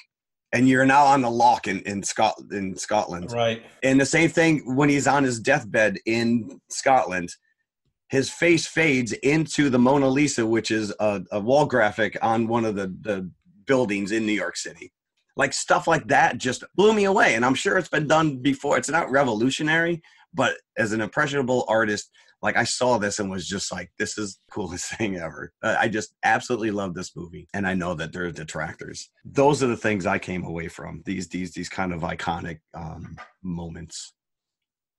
and you're now on the loch in, in, Scot- in Scotland. right. And the same thing when he's on his deathbed in Scotland, his face fades into the Mona Lisa, which is a, a wall graphic on one of the, the buildings in New York City. Like stuff like that just blew me away. And I'm sure it's been done before. It's not revolutionary, but as an impressionable artist, Like I saw this and was just like, this is coolest thing ever. Uh, I just absolutely love this movie, and I know that there are detractors. Those are the things I came away from. These these these kind of iconic um, moments,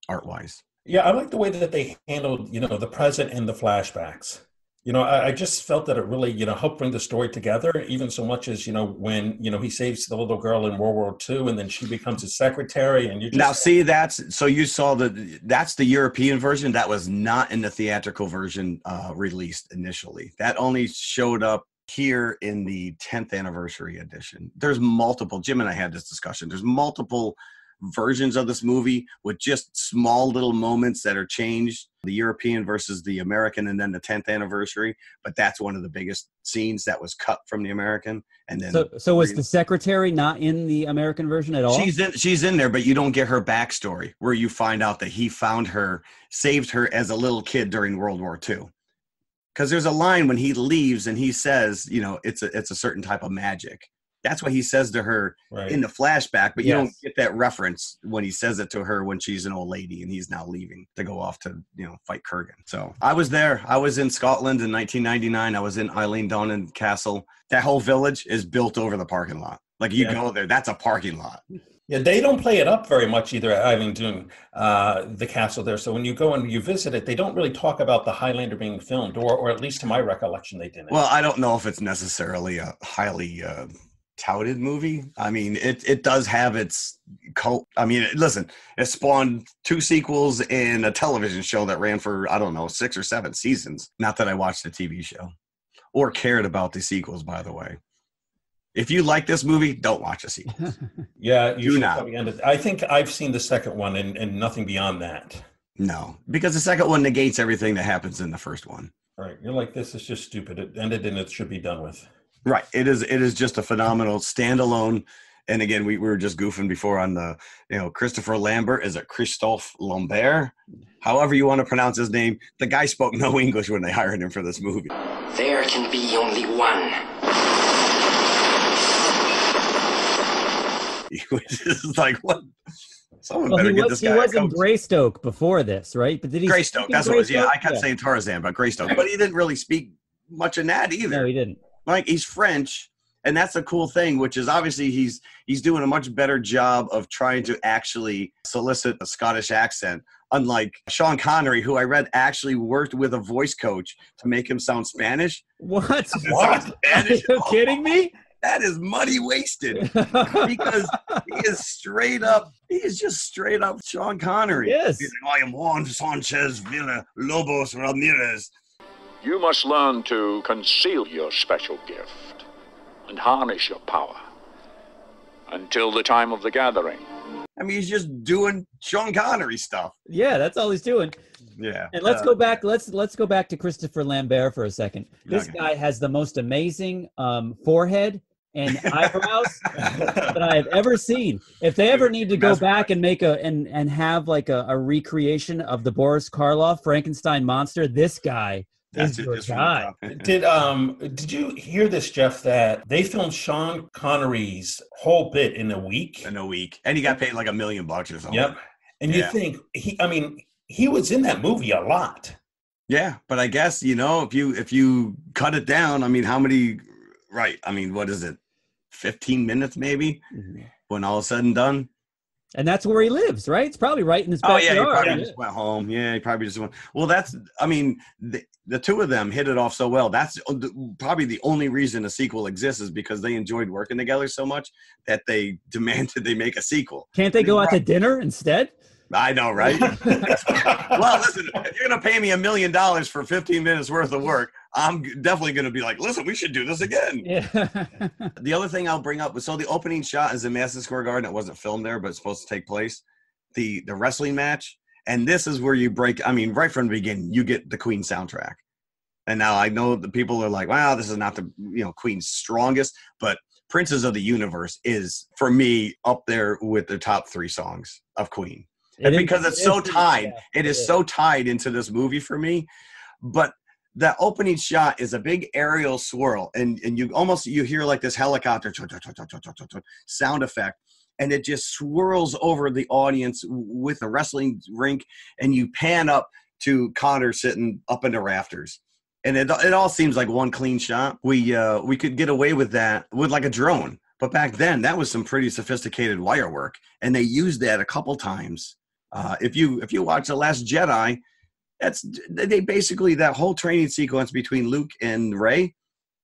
art wise. Yeah, I like the way that they handled, you know, the present and the flashbacks. You know, I, I, just felt that it really, you know, helped bring the story together, even so much as, you know, when, you know, he saves the little girl in World War II and then she becomes his secretary and you just Now see that's so you saw the that's the European version. That was not in the theatrical version uh released initially. That only showed up here in the 10th anniversary edition. There's multiple Jim and I had this discussion. There's multiple versions of this movie with just small little moments that are changed. The European versus the American and then the 10th anniversary but that's one of the biggest scenes that was cut from the American. And then So so was the secretary not in the American version at all? She's in she's in there but you don't get her backstory where you find out that he found her saved her as a little kid during World War II because there's a line when he leaves and he says you know it's a it's a certain type of magic that's what he says to her Right. in the flashback, but you don't get that reference when he says it to her when she's an old lady and he's now leaving to go off to you know fight Kurgan. So I was there. I was in Scotland in 1999. I was in Eilean Donan Castle. That whole village is built over the parking lot. Like you Yeah. go there, that's a parking lot. Yeah, they don't play it up very much either at Eileen Dune, uh, the castle there. So when you go and you visit it, they don't really talk about the Highlander being filmed, or, or at least to my recollection, they didn't. Well, I don't know if it's necessarily a highly uh, touted movie. I mean, it it does have its cult. I mean, listen, it spawned two sequels and a television show that ran for I don't know six or seven seasons. Not that I watched the TV show or cared about the sequels. By the way, if you like this movie, don't watch the sequel. yeah, you do not. end. I think I've seen the second one and, and nothing beyond that. no, because the second one negates everything that happens in the first one. All right, you're like, this is just stupid. It ended and it should be done with. Right. It is it is just a phenomenal standalone. And again, we, we were just goofing before on the, you know, Christopher Lambert is it Christophe Lambert? However you want to pronounce his name. The guy spoke no English when they hired him for this movie. There can be only one. He was just like, what? Someone Well, better he get was, this guy. a was in. Greystoke before this, right? But did he Greystoke, speak in that's what it was. Yeah, I kept saying Tarzan, but Greystoke. But he didn't really speak much in that either. No, he didn't. Like he's French, and that's a cool thing. Which is obviously he's he's doing a much better job of trying to actually solicit a Scottish accent. Unlike Sean Connery, who I read actually worked with a voice coach to make him sound Spanish. What? What? Are Spanish. you kidding me? That is money wasted because he is straight up. He is just straight up Sean Connery. Yes. He's like, I am Juan Sanchez Villa Lobos Ramirez. You must learn to conceal your special gift and harness your power until the time of the gathering. I mean, he's just doing Sean Connery stuff. Yeah, that's all he's doing. Yeah. And let's Uh, go back. Let's let's go back to Christopher Lambert for a second. This Okay. guy has the most amazing um, forehead and eyebrows that I have ever seen. If they ever need to go back and make a and and have like a, a recreation of the Boris Karloff Frankenstein monster, this guy That's is it. Just from the guy. top. Did um did you hear this, Jeff? That they filmed Sean Connery's whole bit in a week. in a week, and he got paid like a million bucks or something. Yep. And you think he? I mean, he was in that movie a lot. Yeah, but I guess you know if you if you cut it down, I mean, how many? Right. I mean, what is it? Fifteen minutes maybe Mhm. when all is said and done. And that's where he lives, right? It's probably right in his backyard. Oh yeah, he probably Yeah. just went home. Yeah, he probably just went. Well, that's. I mean, the, the two of them hit it off so well. That's uh, probably the only reason a sequel exists is because they enjoyed working together so much that they demanded they make a sequel. Can't they go out to dinner instead? I know, right? well, listen, if you're going to pay me a million dollars for 15 minutes worth of work, I'm definitely going to be like, listen, we should do this again. Yeah. The other thing I'll bring up was so the opening shot is in Madison Square Garden. It wasn't filmed there, but it's supposed to take place. The the wrestling match, and this is where you break. I mean, right from the beginning, you get the Queen soundtrack. And now I know the people are like, "Wow, this is not the you know Queen's strongest," but Princes of the Universe is for me up there with the top three songs of Queen It is- because it's it so is- tied. yeah, it is is. so tied into this movie for me. But that opening shot is a big aerial swirl, and and you almost you hear like this helicopter sound effect, and it just swirls over the audience with a wrestling rink, and you pan up to Connor sitting up in the rafters. And it, it all seems like one clean shot. We uh, we could get away with that with like a drone, but back then that was some pretty sophisticated wire work, and they used that a couple times. Uh, if you if you watch the Last Jedi, that's they basically that whole training sequence between Luke and Rey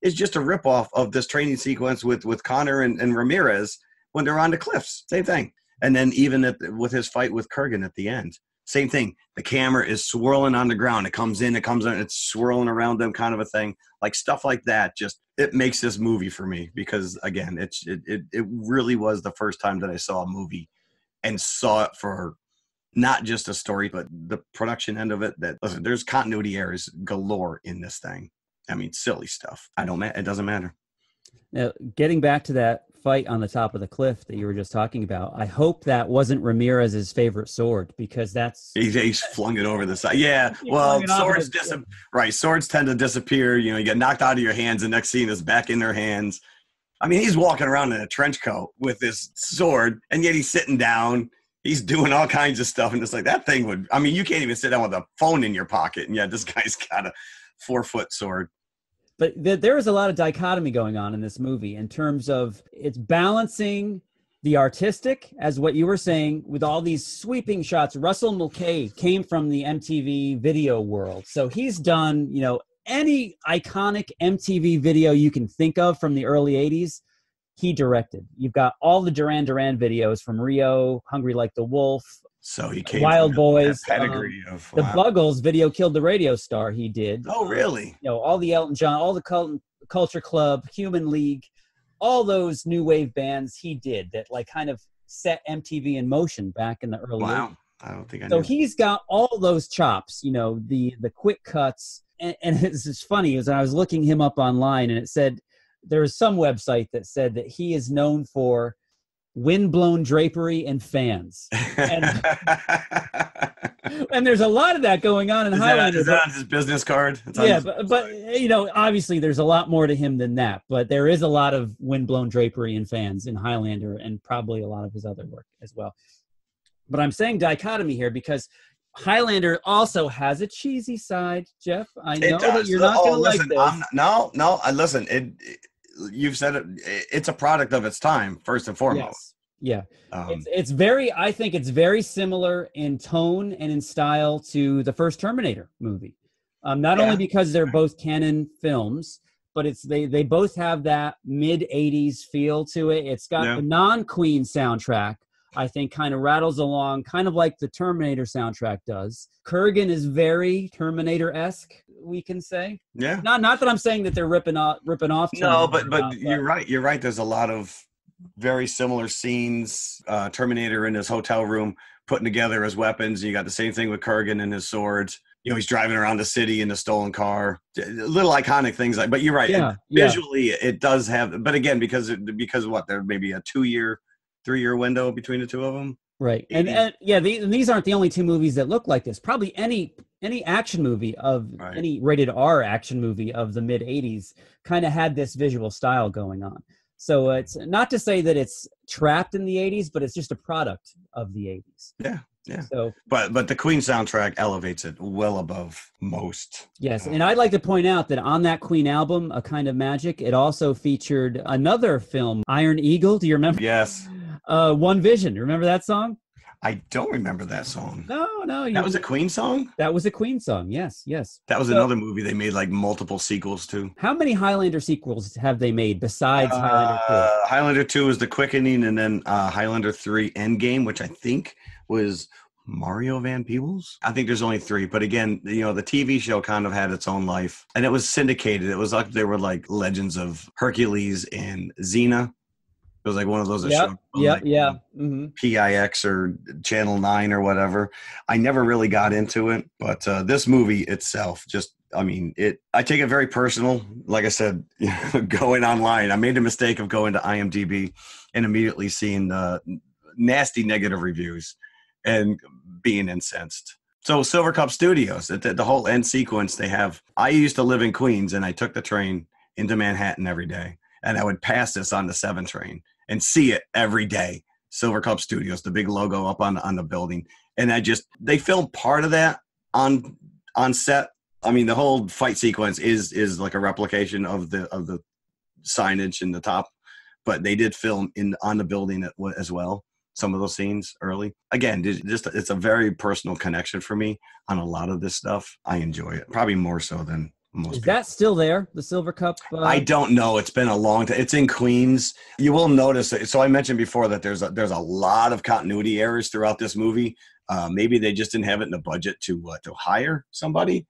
is just a ripoff of this training sequence with with Connor and, and Ramirez when they're on the cliffs. Same thing. And then even at, with his fight with Kurgan at the end, same thing. The camera is swirling on the ground. It comes in, it comes in, it's swirling around them, kind of a thing. Like stuff like that. Just it makes this movie for me because again, it's it it, it really was the first time that I saw a movie and saw it for not just a story, but the production end of it. That listen, there's continuity errors galore in this thing. I mean, silly stuff. I don't. It doesn't matter. Now, getting back to that fight on the top of the cliff that you were just talking about, I hope that wasn't Ramirez's favorite sword because that's he, he's flung it over the side. Yeah, well, swords dis- right. Swords tend to disappear. You know, you get knocked out of your hands. The next scene is back in their hands. I mean, he's walking around in a trench coat with this sword, and yet he's sitting down. He's doing all kinds of stuff, and it's like that thing would. I mean, you can't even sit down with a phone in your pocket, and yet this guy's got a four foot sword but th- there is a lot of dichotomy going on in this movie in terms of it's balancing the artistic as what you were saying with all these sweeping shots. Russell mulcahy came from the mtv video world. So he's done you know any iconic mtv video you can think of from the early 80s he directed. You've got all the duran duran videos from rio hungry like the wolf so he came Wild Boys, pedigree um, of the wow. Buggles video killed the radio star. He did. Oh, really? You know, all the Elton John, all the Cult- Culture Club, Human League, all those new wave bands he did that like kind of set MTV in motion back in the early. Wow, 80s. I don't think I. So knew. he's got all those chops. You know, the the quick cuts, and, and it's just funny as I was looking him up online, and it said there was some website that said that he is known for windblown drapery and fans. And, and there's a lot of that going on in Is Highlander. is that but- his business card? It's yeah, but, but you know, obviously, there's a lot more to him than that. But there is a lot of windblown drapery and fans in Highlander, and probably a lot of his other work as well. But I'm saying dichotomy here because Highlander also has a cheesy side. Jeff, I know that you're not Oh, going to like this. I'm no, no. I listen. It, it- You've said it. It's a product of its time, first and foremost. Yes. Yeah. Um, it's it's very I think it's very similar in tone and in style to the first Terminator movie. Um, not only because they're both Cannon films, but it's they they both have that mid 80s feel to it. It's got Yeah. the non-Queen soundtrack. I think kind of rattles along, kind of like the Terminator soundtrack does. Kurgan is very Terminator-esque, we can say. yeah. Not not that I'm saying that they're ripping off ripping off. No, Terminator but now, but you're right. You're right. There's a lot of very similar scenes. Uh, Terminator in his hotel room putting together his weapons. You got the same thing with Kurgan and his swords. You know, he's driving around the city in a stolen car. Little iconic things like. But you're right. Yeah, It- yeah. Visually, it does have. But again, because it, because what there may be a two year, three year window between the two of them. Right, and, and yeah, the, and these aren't the only two movies that look like this. Probably any any action movie of Right. any rated R action movie of the mid '80s kind of had this visual style going on. So uh, it's not to say that it's trapped in the '80s, but it's just a product of the '80s. Yeah, yeah. So But but the Queen soundtrack elevates it well above most. yes, uh, and I'd like to point out that on that Queen album, "A Kind of Magic," it also featured another film, Iron Eagle. Do you remember? Yes, Uh, One Vision. Remember that song? I don't remember that song. No, no. you- That was a Queen song. that was a Queen song. Yes, yes. That was So- another movie they made like multiple sequels to. How many Highlander sequels have they made besides Highlander 2? Uh, Highlander 2 was The Quickening, and then uh, Highlander 3 Endgame, which I think was Mario Van Peebles. I think there's only three, but again, you know, the TV show kind of had its own life, and it was syndicated. It was like there were like Legends of Hercules and Xena. It was like one of those. showed yep, like, yeah. hmm PIX or Channel 9 or whatever. I never really got into it, but uh, this movie itself just I mean, it I take it very personal. Like I said, going online, I made a mistake of going to IMDb and immediately seeing the nasty negative reviews and being incensed. So Silver Cup Studios, the, the whole end sequence they have. I used to live in Queens and I took the train into Manhattan every day and I would pass this on the 7 train and see it every day. Silver Cup Studios, the big logo up on on the building, and I just they filmed part of that on on set. I mean, the whole fight sequence is is like a replication of the of the signage in the top, but they did film in on the building as well. Some of those scenes early. Again, just it's a very personal connection for me on a lot of this stuff. I enjoy it probably more so than most. Is people. that still there? The Silver Cup? Uh, I don't know. It's been a long time. It's in Queens. You will notice. So I mentioned before that there's a, there's a lot of continuity errors throughout this movie. Uh, maybe they just didn't have it in the budget to uh, to hire somebody.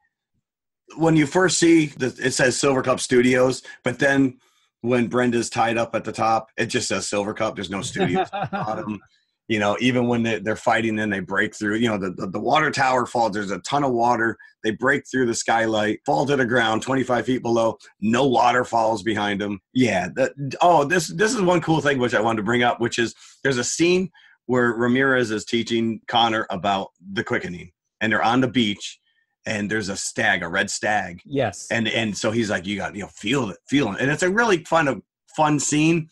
When you first see the, it says Silver Cup Studios, but then when Brenda's tied up at the top, it just says Silver Cup. There's no studios at the bottom. You know, even when they, they're fighting and they break through, you know, the, the, the water tower falls. There's a ton of water. They break through the skylight, fall to the ground 25 feet below. No water falls behind them. Yeah. That, oh, this this is one cool thing which I wanted to bring up, which is there's a scene where Ramirez is teaching Connor about the quickening, and they're on the beach, and there's a stag, a red stag, Yes. and and so he's like, you got you know feel it, feel it, and it's a really fun of fun scene.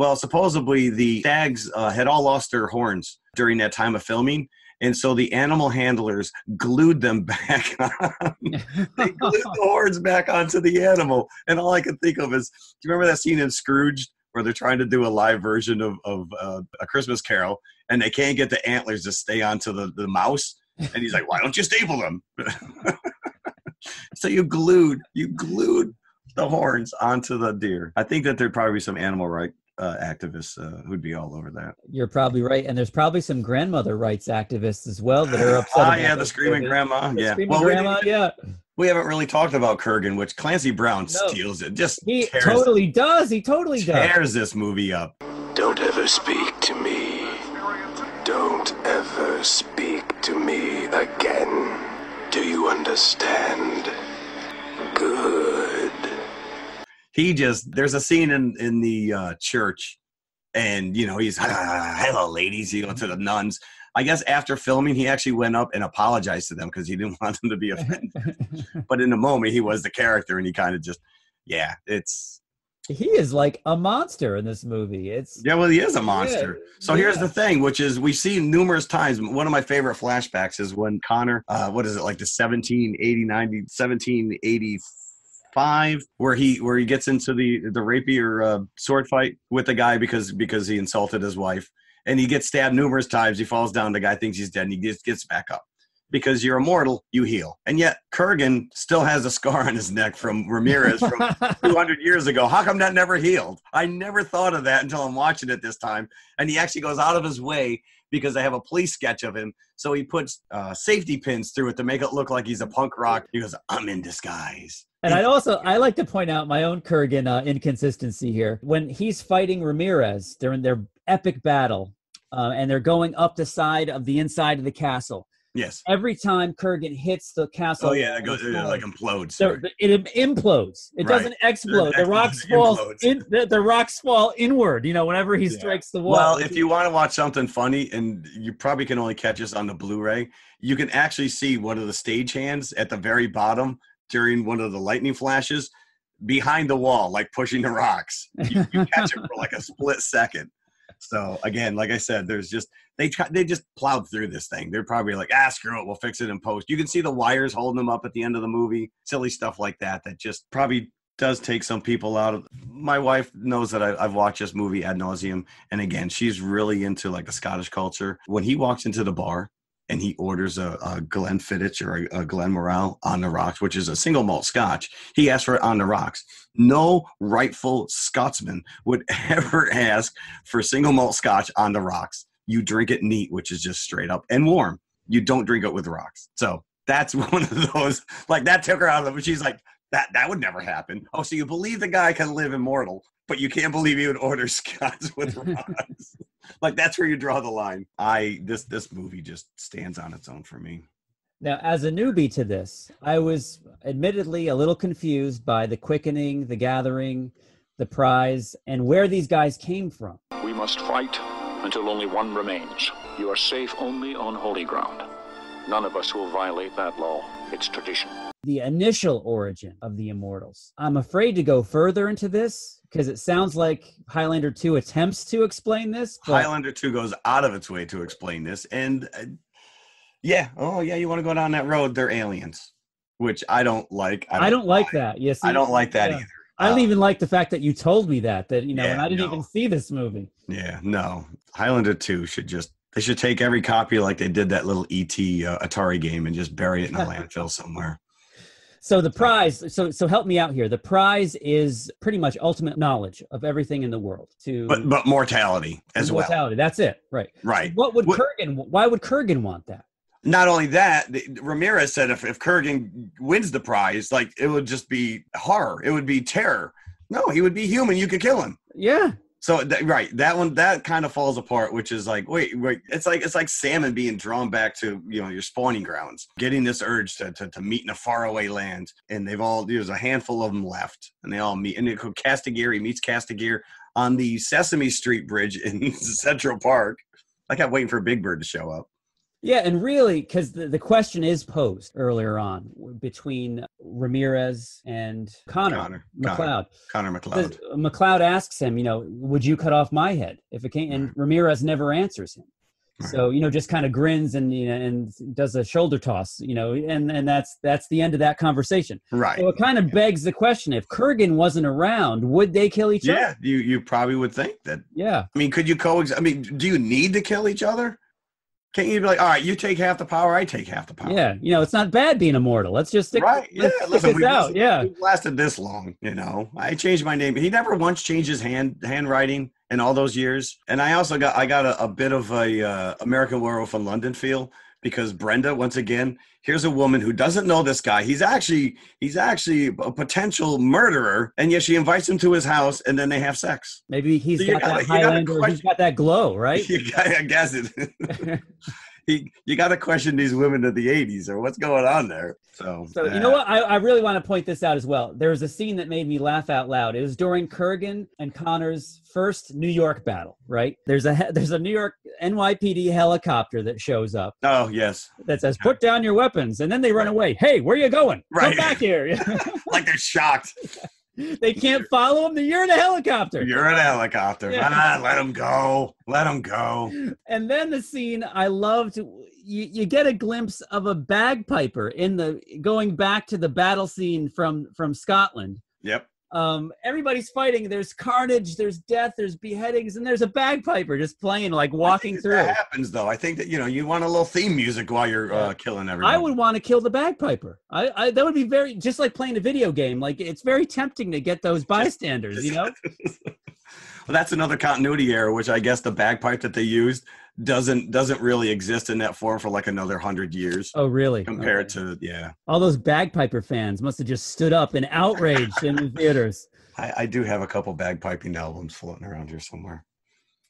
Well, supposedly the stags uh, had all lost their horns during that time of filming, and so the animal handlers glued them back on. they glued the horns back onto the animal, and all I could think of is, do you remember that scene in Scrooge where they're trying to do a live version of of uh, a Christmas Carol, and they can't get the antlers to stay onto the the mouse, and he's like, why don't you staple them? so you glued you glued the horns onto the deer. I think that there'd probably be some animal right uh, activists uh, who'd be all over that. You're probably right, and there's probably some grandmother rights activists as well that are upset. Ah, about yeah, the screaming movie. grandma. The yeah, screaming Well, we grandma. didn't- Yeah, We haven't really talked about Kurgan, which Clancy Brown No. steals it. Just he tears, totally does. He totally does. tears this movie up. Don't ever speak to me. Don't ever speak to me again. Do you understand? Good. He just there's a scene in in the uh, church, and you know he's "Ah, hello ladies, you know to the nuns. I guess after filming, he actually went up and apologized to them because he didn't want them to be offended. but in the moment, he was the character, and he kind of just yeah, it's He is like a monster in this movie. It's Yeah, well, he is a monster. Yeah, so here's yeah. the thing, which is we've seen numerous times. One of my favorite flashbacks is when Connor, uh, what is it, like the 1780, 90, 1785, where he where he gets into the the rapier uh, sword fight with the guy because because he insulted his wife, and he gets stabbed numerous times. He falls down. The guy thinks he's dead, and he gets gets back up. Because you're immortal, you heal. And yet Kurgan still has a scar on his neck from Ramirez from 200 years ago. How come that never healed? I never thought of that until I'm watching it this time. And he actually goes out of his way because I have a police sketch of him. So he puts uh, safety pins through it to make it look like he's a punk rock. He goes, I'm in disguise. And I'd also I like to point out my own Kurgan uh, inconsistency here. When he's fighting Ramirez, they're in their epic battle, uh, and they're going up the side of the inside of the castle. Yes. Every time Kurgan hits the castle, Oh, yeah, it goes, it like implodes. the- it implodes. It Right. doesn't explode. The It rocks fall in. The, the rocks fall inward. You know, whenever he strikes the wall. Well, if you want to watch something funny, and you probably can only catch this on the Blu-ray, you can actually see one of the stagehands at the very bottom during one of the lightning flashes behind the wall, like pushing the rocks. You, you catch it for like a split second. So again, like I said, there's just they try, they just plowed through this thing. They're probably like, ah, screw it, we'll fix it in post. You can see the wires holding them up at the end of the movie, silly stuff like that. That just probably does take some people out of. My wife knows that I, I've watched this movie ad nauseum, and again, she's really into like the Scottish culture. When he walks into the bar and he orders a, a Glenfiddich or a, a Glenmoral on the rocks, which is a single malt Scotch, he asks for it on the rocks. No rightful Scotsman would ever ask for single malt Scotch on the rocks. You drink it neat, which is just straight up and warm. You don't drink it with rocks. So that's one of those. Like that took her out of it. She's like, that that would never happen. Oh, so you believe the guy can live immortal, but you can't believe he would order Scotch with rocks. like that's where you draw the line. I this this movie just stands on its own for me. Now, as a newbie to this, I was admittedly a little confused by the quickening, the gathering, the prize, and where these guys came from. We must fight until only one remains. You are safe only on holy ground. None of us will violate that law. It's tradition. The initial origin of the Immortals. I'm afraid to go further into this because it sounds like Highlander 2 attempts to explain this. But Highlander 2 goes out of its way to explain this. And uh, yeah, oh, yeah, you want to go down that road? They're aliens. which I don't like. I don't, like that. Yes, I don't like that either. I don't Uh, even like the fact that you told me that. That you know, and I didn't no. even see this movie. Yeah, no. Highlander 2 should just they should take every copy like they did that little ET uh, Atari game and just bury it in a landfill somewhere. So the prize. So so help me out here. The prize is pretty much ultimate knowledge of everything in the world. To But but mortality as well. mortality. That's it. Right. Right. What would Kurgan? Why would Kurgan want that? Not only that, the- Ramirez said if, if Kurgan wins the prize, like it would just be horror. It would be terror. No, he would be human. You could kill him. Yeah. So that, right, that one that kind of falls apart, which is like, wait, wait, it's like it's like salmon being drawn back to you know your spawning grounds, getting this urge to, to, to meet in a faraway land, and they've all there's a handful of them left, and they all meet, and it, Kastagir he meets Kastagir on the Sesame Street Bridge in Central Park. I kept waiting for a Big Bird to show up. Yeah, and really, because the, the question is posed earlier on between Ramirez and Connor, Connor, MacLeod. Connor MacLeod. The- MacLeod asks him, you know, would you cut off my head if it came? And mm-hmm. Ramirez never answers him. So mm-hmm. you know, just kind of grins and you know, and does a shoulder toss, you know, and and that's that's the end of that conversation. Right. So it kind of begs the question: if Kurgan wasn't around, would they kill each Yeah, other? you you probably would think that. Yeah. I mean, could you coexist? I mean, do you need to kill each other? Can't you be like, all right, you take half the power, I take half the power? Yeah, you know, it's not bad being immortal. Let's just stick, Right. Yeah. Listen, we out. Yeah. We've lasted this long, you know. I changed my name. He never once changed his hand handwriting in all those years. And I also got I got a, a bit of a uh, American Werewolf in London feel because Brenda, once again, here's a woman who doesn't know this guy. He's actually he's actually a potential murderer, and yet she invites him to his house, and then they have sex. Maybe he's So got gotta- that Highlander. He's got that glow, right? Got, I guess it. he, you got to question these women of the '80s or what's going on there. So, So you uh, know what? I, I really want to point this out as well. There was a scene that made me laugh out loud. It was during Kurgan and Connor's first New York battle. Right? There's a there's a New York NYPD helicopter that shows up Oh yes, that says "Put down your weapons," and then they run away. Hey, where are you going? Right. Come back here. like they're shocked. They can't follow him. You're in a helicopter. You're in a helicopter. Yeah. Ah, let him go. Let him go. And then the scene I loved. You, you get a glimpse of a bagpiper in the going back to the battle scene from from Scotland. Yep. Um, everybody's fighting. There's carnage. There's death. There's beheadings, and there's a bagpiper just playing, like walking through. That happens though. I think that you know you want a little theme music while you're uh, killing everyone. I would want to kill the bagpiper. I, I that would be very just like playing a video game. Like it's very tempting to get those bystanders. You know. Well, that's another continuity error, which I guess the bagpipe that they used doesn't doesn't really exist in that form for like another hundred years. Oh, really? Compared to yeah, All those bagpiper fans must have just stood up in outrage in the theaters. I, I do have a couple bagpiping albums floating around here somewhere.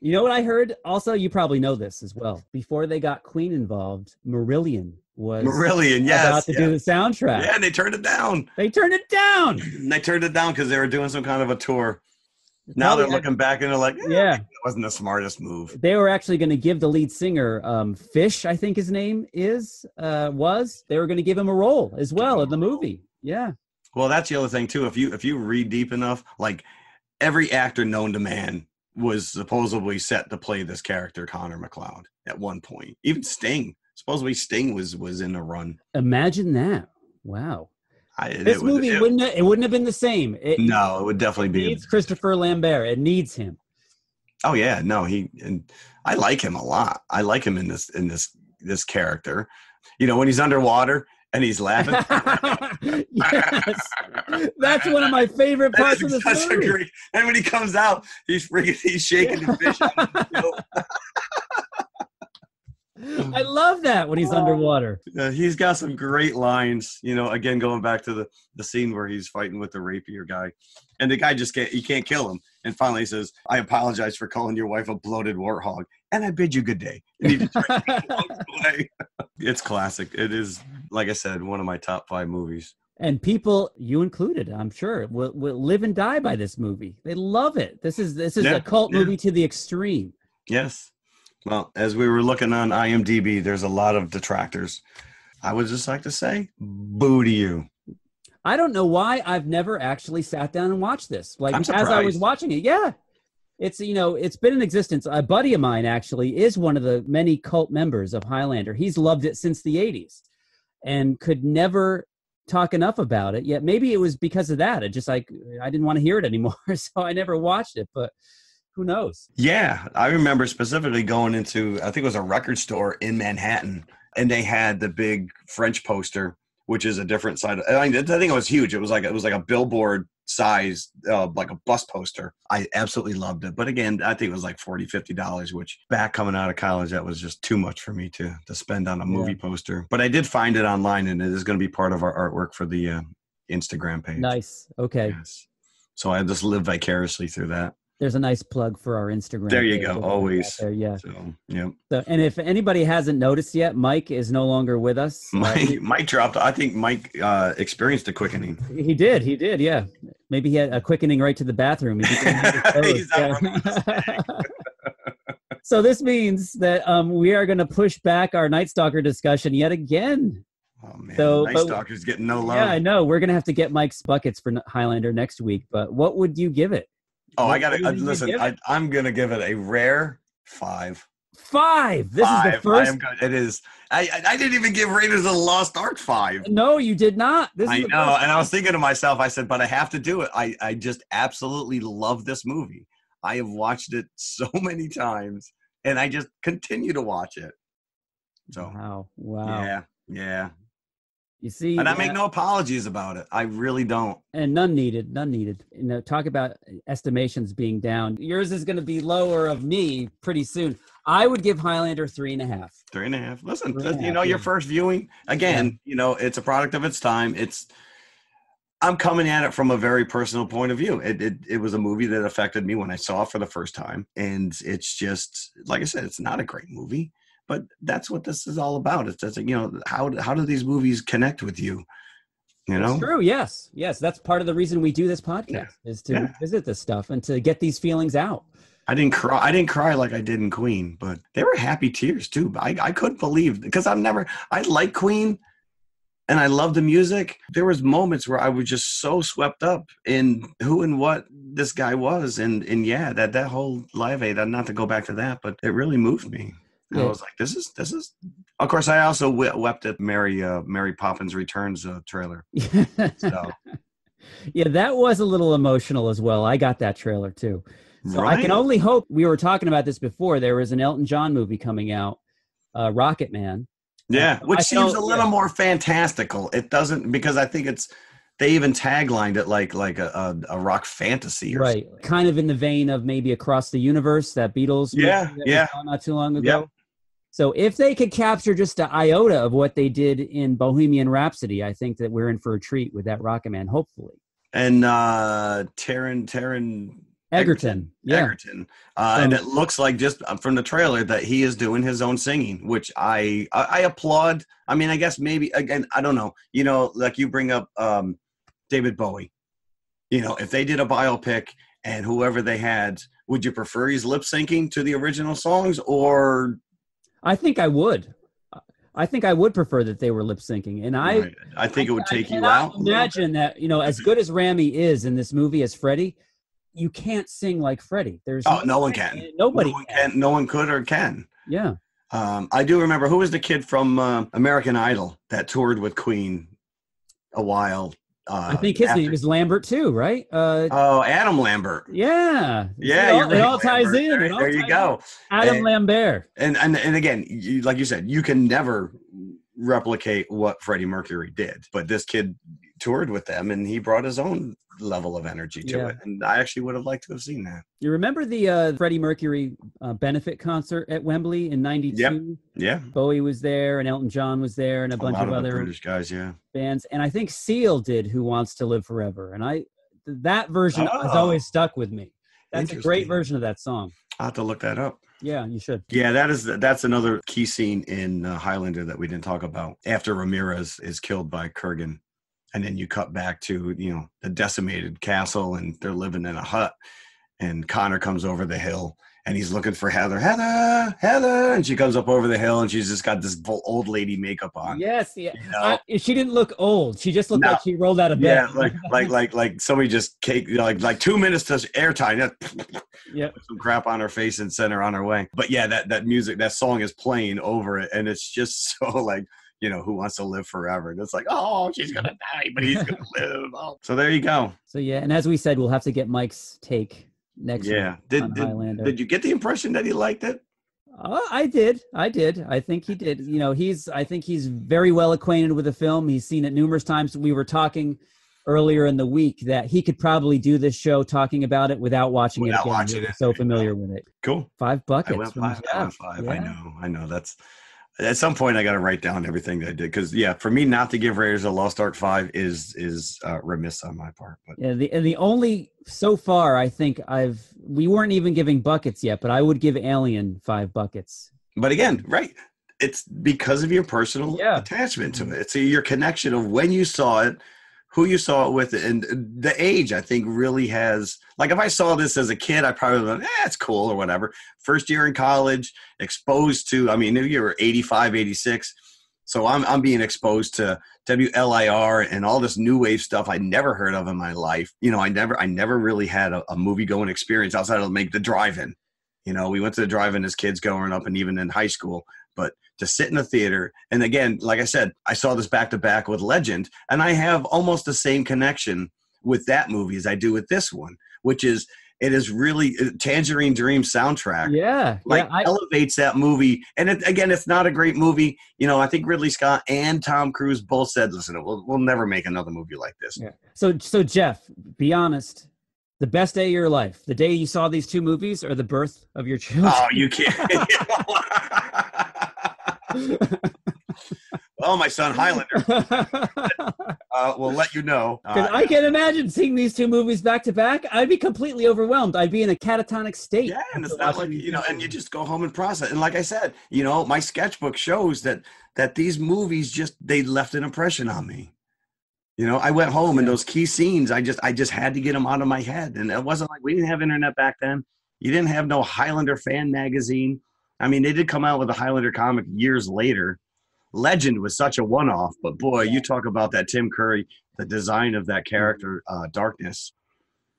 You know what I heard? Also, you probably know this as well. Before they got Queen involved, Marillion was Marillion, yes, about to do the soundtrack. Yeah, and they turned it down. They turned it down. They turned it down because they were doing some kind of a tour. Now they're looking back and they're like, eh, Yeah. that wasn't the smartest move. They were actually going to give the lead singer, um, Fish, I think his name is, uh, was. They were going to give him a role as well in the movie. Yeah. Well, that's the other thing too. If you if you read deep enough, like every actor known to man was supposedly set to play this character, Connor MacLeod, at one point. Even Sting, supposedly Sting was was in the run. Imagine that. Wow. I, it This would- movie it- wouldn't have, it wouldn't have been the same. It no, it would definitely be. needs Christopher Lambert. It needs him. Oh yeah, no, he and I like him a lot. I like him in this in this this character. You know, when he's underwater and he's laughing. yes. That's one of my favorite parts of this a movie. great. And when he comes out, he's freaking, he's shaking the fish. out of the gill. I love that when he's underwater. Uh, he's got some great lines. You know, again going back to the the scene where he's fighting with the rapier guy, and the guy just can't he can't kill him. And finally he says, "I apologize for calling your wife a bloated warthog, and I bid you good day." And he just away. It's classic. It is, like I said, one of my top five movies. And people, you included, I'm sure, will, will live and die by this movie. They love it. This is this is Yeah, a cult yeah. movie to the extreme. Yes. Well, as we were looking on IMDb, there's a lot of detractors. I would just like to say, boo to you. I don't know why I've never actually sat down and watched this. Like as I was watching it, yeah. It's you know, it's been in existence. A buddy of mine actually is one of the many cult members of Highlander. He's loved it since the 80s and could never talk enough about it yet. Maybe it was because of that. It just like I didn't want to hear it anymore, so I never watched it. But who knows? Yeah, I remember specifically going into I think it was a record store in Manhattan, and they had the big French poster, which is a different side. Of, I, mean, I think it was huge. It was like it was like a billboard size, uh, like a bus poster. I absolutely loved it. But again, I think it was like 40 dollars, which back coming out of college, that was just too much for me to to spend on a movie yeah. poster. But I did find it online, and it is going to be part of our artwork for the uh, Instagram page. Nice. Okay. Yes. So I just live vicariously through that there's a nice plug for our Instagram. There you go. Always. There, yeah. So, yeah. So, and if anybody hasn't noticed yet, Mike is no longer with us. Mike, uh, Mike dropped. I think Mike uh, experienced a quickening. He did. He did. Yeah. Maybe he had a quickening right to the bathroom. so this means that um, we are going to push back our Night Stalker discussion yet again. Oh man, so, Night Stalker's getting no love. Yeah, I know. We're gonna have to get Mike's buckets for Highlander next week. But what would you give it? Oh, what, uh, I got to listen. I, am going to give it a rare five. Five. This five. is the first. it is. I, I didn't even give Raiders of the Lost Ark five. No, you did not. This I know, and I was thinking to myself, I said, but I have to do it. I I just absolutely love this movie. I have watched it so many times, and I just continue to watch it. So wow, wow, yeah, yeah. You see, and I make uh, no apologies about it. I really don't. And none needed. None needed. You know, talk about estimations being down. Yours is going to be lower of me pretty soon. I would give Highlander three and a half. Three and a half. Listen, uh, you half, know, yeah. your first viewing again. Yeah. You know, it's a product of its time. It's. I'm coming at it from a very personal point of view. It, it it was a movie that affected me when I saw it for the first time, and it's just like I said, it's not a great movie but that's what this is all about. It's just you know how how do these movies connect with you? You know, it's true. Yes, yes. That's part of the reason we do this podcast yeah. is to yeah. visit this stuff and to get these feelings out. I didn't cry. I didn't cry like I did in Queen, but they were happy tears too. I I couldn't believe because I've never I like Queen and I love the music. There was moments where I was just so swept up in who and what this guy was, and and yeah, that that whole live aid. Not to go back to that, but it really moved me. Yeah. I was like, this is this is. Of course, I also wept at Mary uh, Mary Poppins Returns uh, trailer. so. Yeah, that was a little emotional as well. I got that trailer too. So right. I can only hope. We were talking about this before. There was an Elton John movie coming out, uh, Rocket Man. Yeah, which I seems a little yeah. more fantastical. It doesn't because I think it's they even taglined it like like a, a, a rock fantasy, right? Something. Kind of in the vein of maybe Across the Universe, that Beatles. Yeah, yeah. Not too long ago. Yep. So if they could capture just an iota of what they did in Bohemian Rhapsody, I think that we're in for a treat with that Rocket Man, hopefully. And uh Taron Taron Egerton, yeah. Egerton, uh, and it looks like just uh, from the trailer that he is doing his own singing, which I, I, I applaud. I mean, I guess maybe again, I don't know. You know, like you bring up um, David Bowie. You know, if they did a biopic and whoever they had, would you prefer he's lip syncing to the original songs or I think I would. I think I would prefer that they were lip syncing, and I. Right. I think it would take you out. Imagine that you know, as good as Rami is in this movie as Freddie, you can't sing like Freddie. There's oh, no, one can. Nobody no one can. can. No one could or can. Yeah. Um, I do remember who was the kid from uh, American Idol that toured with Queen a while uh, I think his after. name is Lambert too, right? Uh, oh, Adam Lambert. Yeah, yeah, it all, it all ties Lambert. in. There, there you go, Adam and, Lambert. And and and again, you, like you said, you can never replicate what Freddie Mercury did, but this kid toured with them and he brought his own level of energy to yeah. it. And I actually would have liked to have seen that. You remember the uh, Freddie Mercury uh, benefit concert at Wembley in '92? Yep. Yeah. Bowie was there, and Elton John was there, and a, a bunch of, of other British guys. Yeah. Bands, and I think Seal did "Who Wants to Live Forever," and I that version oh. has always stuck with me. That's a great version of that song. I'll have to look that up. Yeah, you should. Yeah, that is that's another key scene in uh, Highlander that we didn't talk about. After Ramirez is killed by Kurgan, and then you cut back to you know the decimated castle and they're living in a hut and connor comes over the hill and he's looking for heather heather heather and she comes up over the hill and she's just got this old lady makeup on yes yeah. you know? she didn't look old she just looked no. like she rolled out of bed. Yeah like like like like somebody just cake you know, like like two minutes to airtime yeah. Some crap on her face and send her on her way. But yeah that that music that song is playing over it and it's just so like you know, who wants to live forever. And it's like, oh, she's gonna die, but he's gonna live. Oh. So there you go. So yeah, and as we said, we'll have to get Mike's take next Yeah. week Did on did, Highlander. did you get the impression that he liked it? Uh, I did. I did. I think he did. You know, he's. I think he's very well acquainted with the film. He's seen it numerous times. We were talking earlier in the week that he could probably do this show talking about it without watching Without it. Again. watching He it. So familiar with it. Cool. Five buckets. I went from five. I five. I know. I know. That's at some point I got to write down everything that I did because yeah, for me not to give Raiders the Lost Ark five is is uh, remiss on my part. But Yeah, the and the only so far I think I've we weren't even giving buckets yet, but I would give Alien five buckets. but again, right? It's because of your personal attachment to it. It's your connection of when you saw it, who you saw it with, and the age. I think really has like if I saw this as a kid, I probably would, eh, cool or whatever. First year in college, exposed to. I mean, you were 85, 86. So I'm I'm being exposed to WLIR and all this new wave stuff I never heard of in my life. You know, I never I never really had a, a movie going experience outside of make the drive-in. You know, we went to the drive-in as kids growing up and even in high school. But to sit in the theater, and again, like I said, I saw this back to back with Legend, and I have almost the same connection with that movie as I do with this one, which is it is really uh, Tangerine Dream soundtrack Yeah, like yeah. I, elevates that movie. And it, again, it's not a great movie. You know, I think Ridley Scott and Tom Cruise both said, "Listen, we'll we'll never make another movie like this." yeah. So so Jeff, be honest. The best day of your life, the day you saw these two movies, or the birth of your children. Oh, you can't. oh, my son Highlander. uh, we'll let you know. Uh, I can imagine seeing these two movies back to back. I'd be completely overwhelmed. I'd be in a catatonic state. Yeah, and it's not like you know, and you just go home and process. And like I said, you know, my sketchbook shows that that these movies just they left an impression on me. You know, I went home and those key scenes, I just I just had to get them out of my head. And it wasn't like we didn't have internet back then. You didn't have no Highlander fan magazine. I mean, they did come out with a Highlander comic years later. Legend was such a one-off, but boy, you talk about that Tim Curry, the design of that character, uh, Darkness,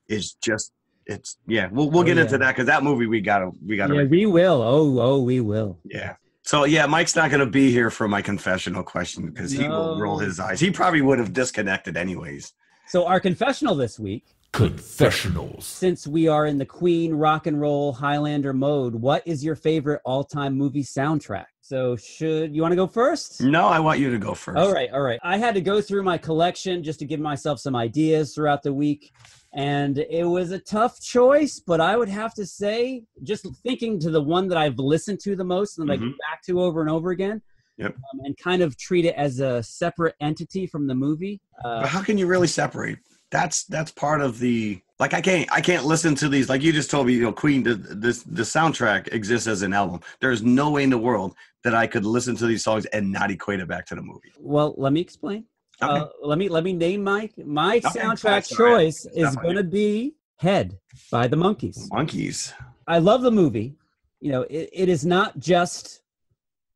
is just it's yeah. We'll we'll Oh, get yeah. into that because that movie we gotta we gotta Yeah, we will. Oh, oh, we will. yeah. So yeah, Mike's not going to be here for my confessional question because he will roll his eyes. He probably would have disconnected anyways. So our confessional this week, Confessionals. since we are in the Queen rock and roll Highlander mode, what is your favorite all-time movie soundtrack? So should you want to go first? No, I want you to go first. All right, all right. I had to go through my collection just to give myself some ideas throughout the week. And it was a tough choice, but I would have to say, just thinking to the one that I've listened to the most and that I go back to over and over again, Yep. um, and kind of treat it as a separate entity from the movie. Uh, But how can you really separate? That's that's part of the like I can't I can't listen to these like you just told me you know Queen the this the soundtrack exists as an album. There's no way in the world that I could listen to these songs and not equate it back to the movie. well, let me explain. Uh, let me let me name my my Okay, soundtrack that's all right. choice is going to be "Head" by the Monkees. Monkeys. I love the movie. You know, it, it is not just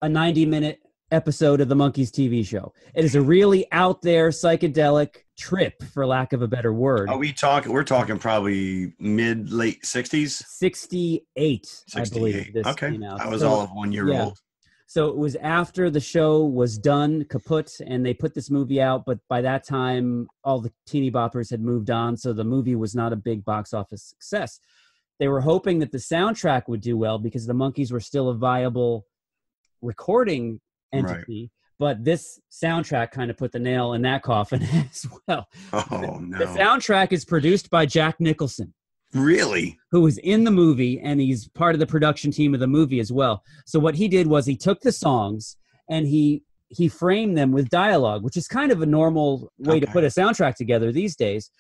a 90 minute episode of the Monkees TV show. It is a really out there psychedelic trip, for lack of a better word. Are we talking? We're talking probably mid late sixties. 68, I believe. 68. Okay. came out. I was So- all of one year yeah. old. So it was after the show was done, kaput, and they put this movie out. But by that time, all the teeny boppers had moved on, so the movie was not a big box office success. They were hoping that the soundtrack would do well because the monkees were still a viable recording Right. But this soundtrack kind of put the nail in that coffin as well. Oh no! The soundtrack is produced by Jack Nicholson really? who was in the movie and he's part of the production team of the movie as well. So what he did was he took the songs and he he framed them with dialogue, which is kind of a normal way to put a soundtrack together these days.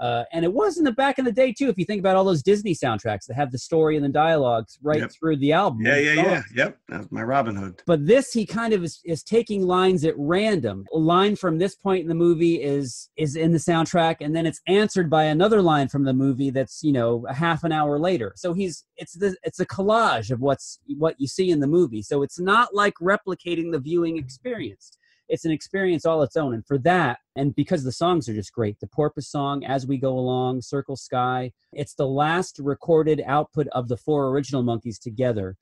Uh, and it was in the back in the day too. If you think about all those Disney soundtracks that have the story and the dialogues right Yep. through the album, Yeah, yeah, yeah. Yep. That's my Robin Hood. But this, he kind of is, is taking lines at random. A line from this point in the movie is is in the soundtrack, and then it's answered by another line from the movie that's you know a half an hour later. So he's it's the it's a collage of what's what you see in the movie. So it's not like replicating the viewing experience. It's an experience all its own, and for that, and because the songs are just great, the Porpoise song, "As We Go Along," "Circle Sky," it's the last recorded output of the four original monkees together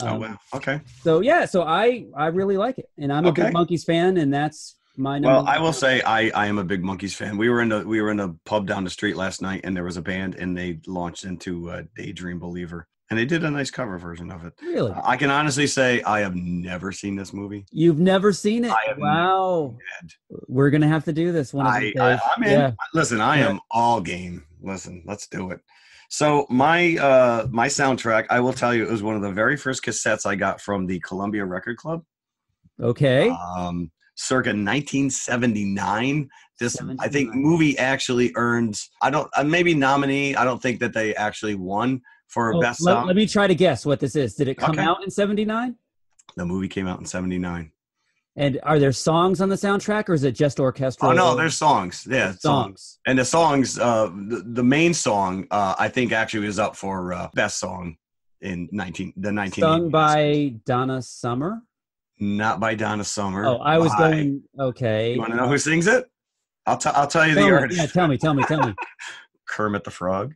oh Um, wow. Okay. So yeah, so I I really like it, and I'm a Okay. big Monkees fan, and that's my number. Well. I will say I, I am a big Monkees fan. We were in a we were in a pub down the street last night, and there was a band, and they launched into uh, Daydream Believer, and they did a nice cover version of it. Really? I can honestly say I have never seen this movie. You've never seen it? Wow. We're gonna have to do this one I, I, I'm in. Yeah. Listen, I am all game. Listen, let's do it. So my uh my soundtrack, I will tell you, it was one of the very first cassettes I got from the Columbia Record Club. Okay. um, circa 1979. This, I think, movie actually earned. I don't, uh, maybe nominee. I don't think that they actually won for Oh, best let, song. let me try to guess what this is. Did it come Okay. out in '79? the movie came out in 79. And are there songs on the soundtrack, or is it just orchestral? Oh no, there's songs. Yeah, songs. And the songs, uh, the, the main song, uh, I think actually was up for uh, best song in 19 the 19 sung by Donna Summer. not by Donna Summer. Oh, I was by- going. Okay. You want to know who sings it? I'll, t- I'll tell you Tell the me, artist. yeah, tell me, tell me, tell me. Kermit the Frog,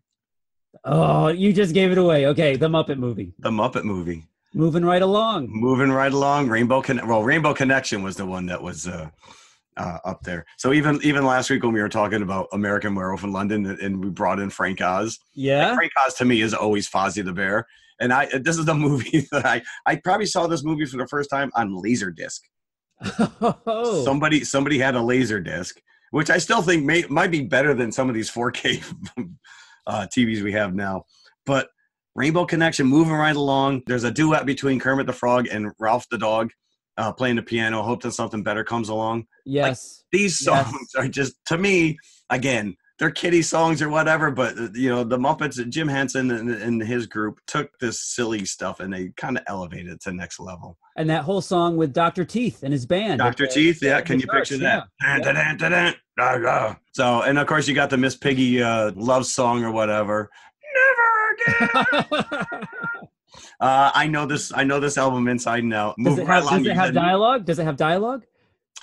Oh, you just gave it away. Okay, the Muppet movie. the Muppet movie. Moving right along. moving right along rainbow Con- well rainbow connection was the one that was uh, uh, up there so even even last week when we were talking about american werewolf in london and- and we brought in frank oz Yeah. frank oz to me is always fozzie the bear and i this is the movie that i i probably saw this movie for the first time on laserdisc Oh. somebody somebody had a laser disc which i still think may, might be better than some of these 4k uh, tvs we have now but rainbow connection moving right along there's a duet between kermit the frog and ralph the dog uh, playing the piano hope that something better comes along Yes. these Yes. songs are just to me again they're kiddie songs or whatever but uh, you know the muppets jim henson and, and his group took this silly stuff and they kind of elevated it to next level And that whole song with Dr. Teeth and his band. Dr. Teeth, yeah. Can you picture that? So, and of course, you got the Miss Piggy uh, love song or whatever. Never again. Uh, I know this. I know this album inside and out. Does Move it right have, along, does it have dialogue? Does it have dialogue?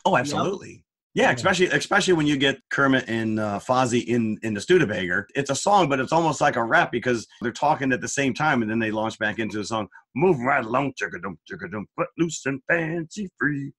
Oh, absolutely. Yeah, especially especially when you get Kermit and uh, Fozzie in in the Studebaker. It's a song, but it's almost like a rap because they're talking at the same time, and then they launch back into the song. Move right along, chugga dum chugga dum, but loose and fancy free.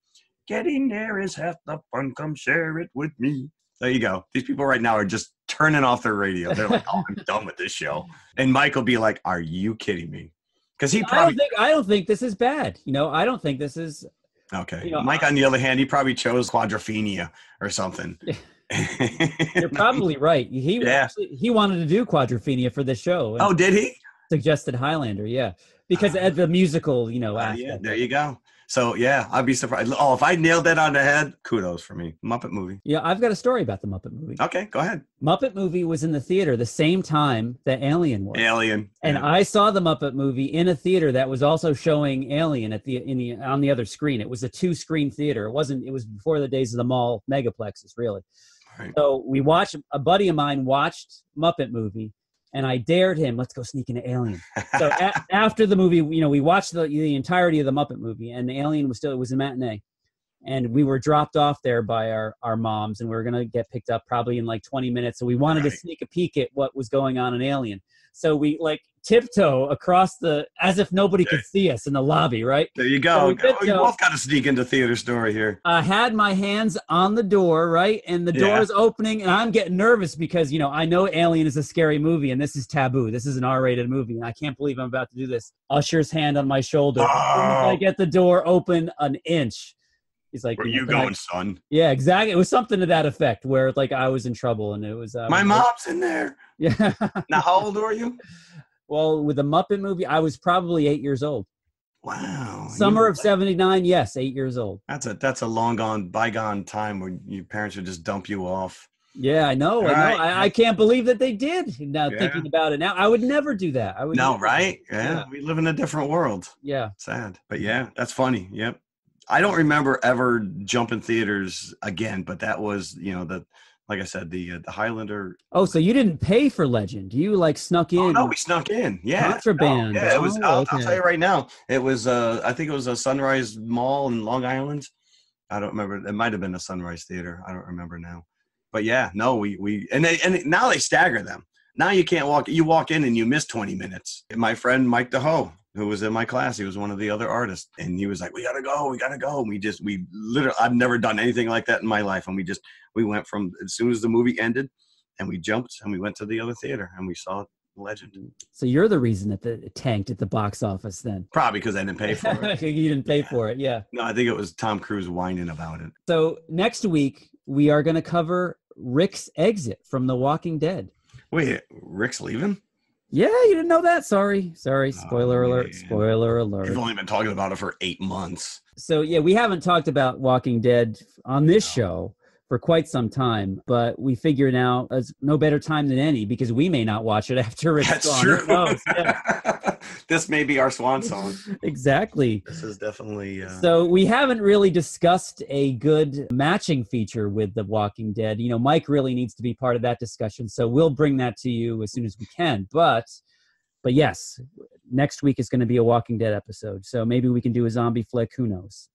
Getting there is half the fun. Come share it with me. There you go. These people right now are just turning off their radio. They're like, "Oh, I'm done with this show." And Mike will be like, "Are you kidding me?" Because he I don't probably think I don't think this is bad. You know, I don't think this is okay. you know, Mike, on the other hand, he probably chose Quadrophenia or something. you're probably right. He Yeah. actually, he wanted to do Quadrophenia for this show. Oh, did he? Suggested Highlander, yeah. Because of the musical, you know, Uh, yeah, there you go. So yeah, I'd be surprised. Oh, if I nailed that on the head, kudos for me. Muppet movie. Yeah, I've got a story about the Muppet movie. Okay, go ahead. Muppet movie was in the theater the same time that Alien was. Alien. And I saw the Muppet movie in a theater that was also showing Alien at the in the on the other screen. It was a two screen theater. It wasn't. It was before the days of the mall megaplexes, really. Right. So we watched. A buddy of mine watched Muppet movie, and I dared him, "Let's go sneak into Alien." So a- after the movie, you know, we watched the the entirety of the Muppet movie, and Alien was still it was a matinee, and we were dropped off there by our our moms, and we were gonna get picked up probably in like twenty minutes. So we wanted to sneak a peek at what was going on in Alien. So we like tiptoe across the as if nobody could see us in the lobby, right? There you So go. we Oh, you both got to sneak into theater story here. I had my hands on the door, right? And the door Yeah. is opening, and I'm getting nervous because, you know, I know Alien is a scary movie and this is taboo. This is an R rated movie, and I can't believe I'm about to do this. Usher's hand on my shoulder. As I Oh. get the door open an inch. He's like, Where know, you I- going, son? Yeah, exactly. It was something to that effect where, like, I was in trouble and it was. Uh, My mom's in there. Yeah. Now, how old were you? well, with the Muppet movie, I was probably eight years old. Wow. Summer of 79, yes, eight years old. That's a that's a long gone bygone time when your parents would just dump you off. Yeah, I know. I, know. Right. I, I can't believe that they did. Now Yeah. thinking about it now, I would never do that. I would. No, right? Yeah, Yeah. we live in a different world. Yeah. Sad, but yeah, that's funny. Yep. I don't remember ever jumping theaters again, but that was you know the like I said the uh, the Highlander. Oh, so you didn't pay for Legend? You like snuck in? Oh no, we snuck in. Yeah, Contraband. Yeah, it was. Oh, I'll, I'll tell you right now, it was. uh I think it was a Sunrise Mall in Long Island. I don't remember. It might have been a Sunrise Theater. I don't remember now. But yeah, no, we we and they and now they stagger them. Now you can't walk. You walk in and you miss twenty minutes. My friend Mike DeHoe, who was in my class. He was one of the other artists, and he was like, "We gotta go, we gotta go." And we just, we literally, I've never done anything like that in my life, and we just, we went from as soon as the movie ended, and we jumped and we went to the other theater and we saw Legend. So you're the reason that the, it tanked at the box office then. Probably because I didn't pay for it. you didn't pay for it, yeah. No, I think it was Tom Cruise whining about it. So next week we are going to cover Rick's exit from The Walking Dead. Wait, Rick's leaving? Yeah, you didn't know that. Sorry, sorry. Spoiler Oh, alert. Spoiler alert. We've only been talking about it for eight months. So yeah, we haven't talked about Walking Dead on this show for quite some time, but we figure now is no better time than any because we may not watch it after it's That's gone. true. Knows? Yeah, this may be our swan song. exactly. This is definitely. Uh, So we haven't really discussed a good matching feature with The Walking Dead. You know, Mike really needs to be part of that discussion, so we'll bring that to you as soon as we can. But but yes, next week is going to be a Walking Dead episode. So maybe we can do a zombie flick, who knows.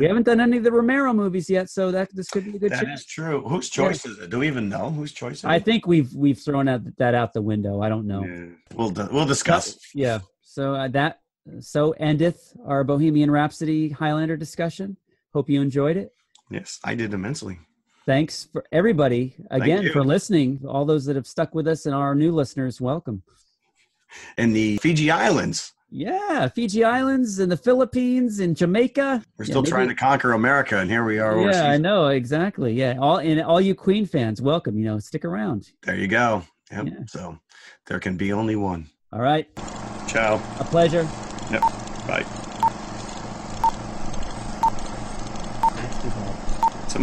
We haven't done any of the Romero movies yet, so that this could be a good that chance. is true. Whose choice is it? Do we even know whose choice? Is I it? think we've we've thrown out, that out the window. I don't know. Yeah. We'll we'll discuss. Yeah. So uh, that so endeth our Bohemian Rhapsody Highlander discussion. Hope you enjoyed it. Yes, I did immensely. Thanks for everybody again for listening. All those that have stuck with us and our new listeners, welcome. And the Fiji Islands. Yeah, Fiji Islands and the Philippines and Jamaica. We're still maybe- trying to conquer America, and here we are. Yeah, I know exactly. Yeah, all and all you Queen fans, welcome. You know, stick around. There you go. Yep. Yeah. So there can be only one. All right, Ciao. a pleasure. Yep. Bye. So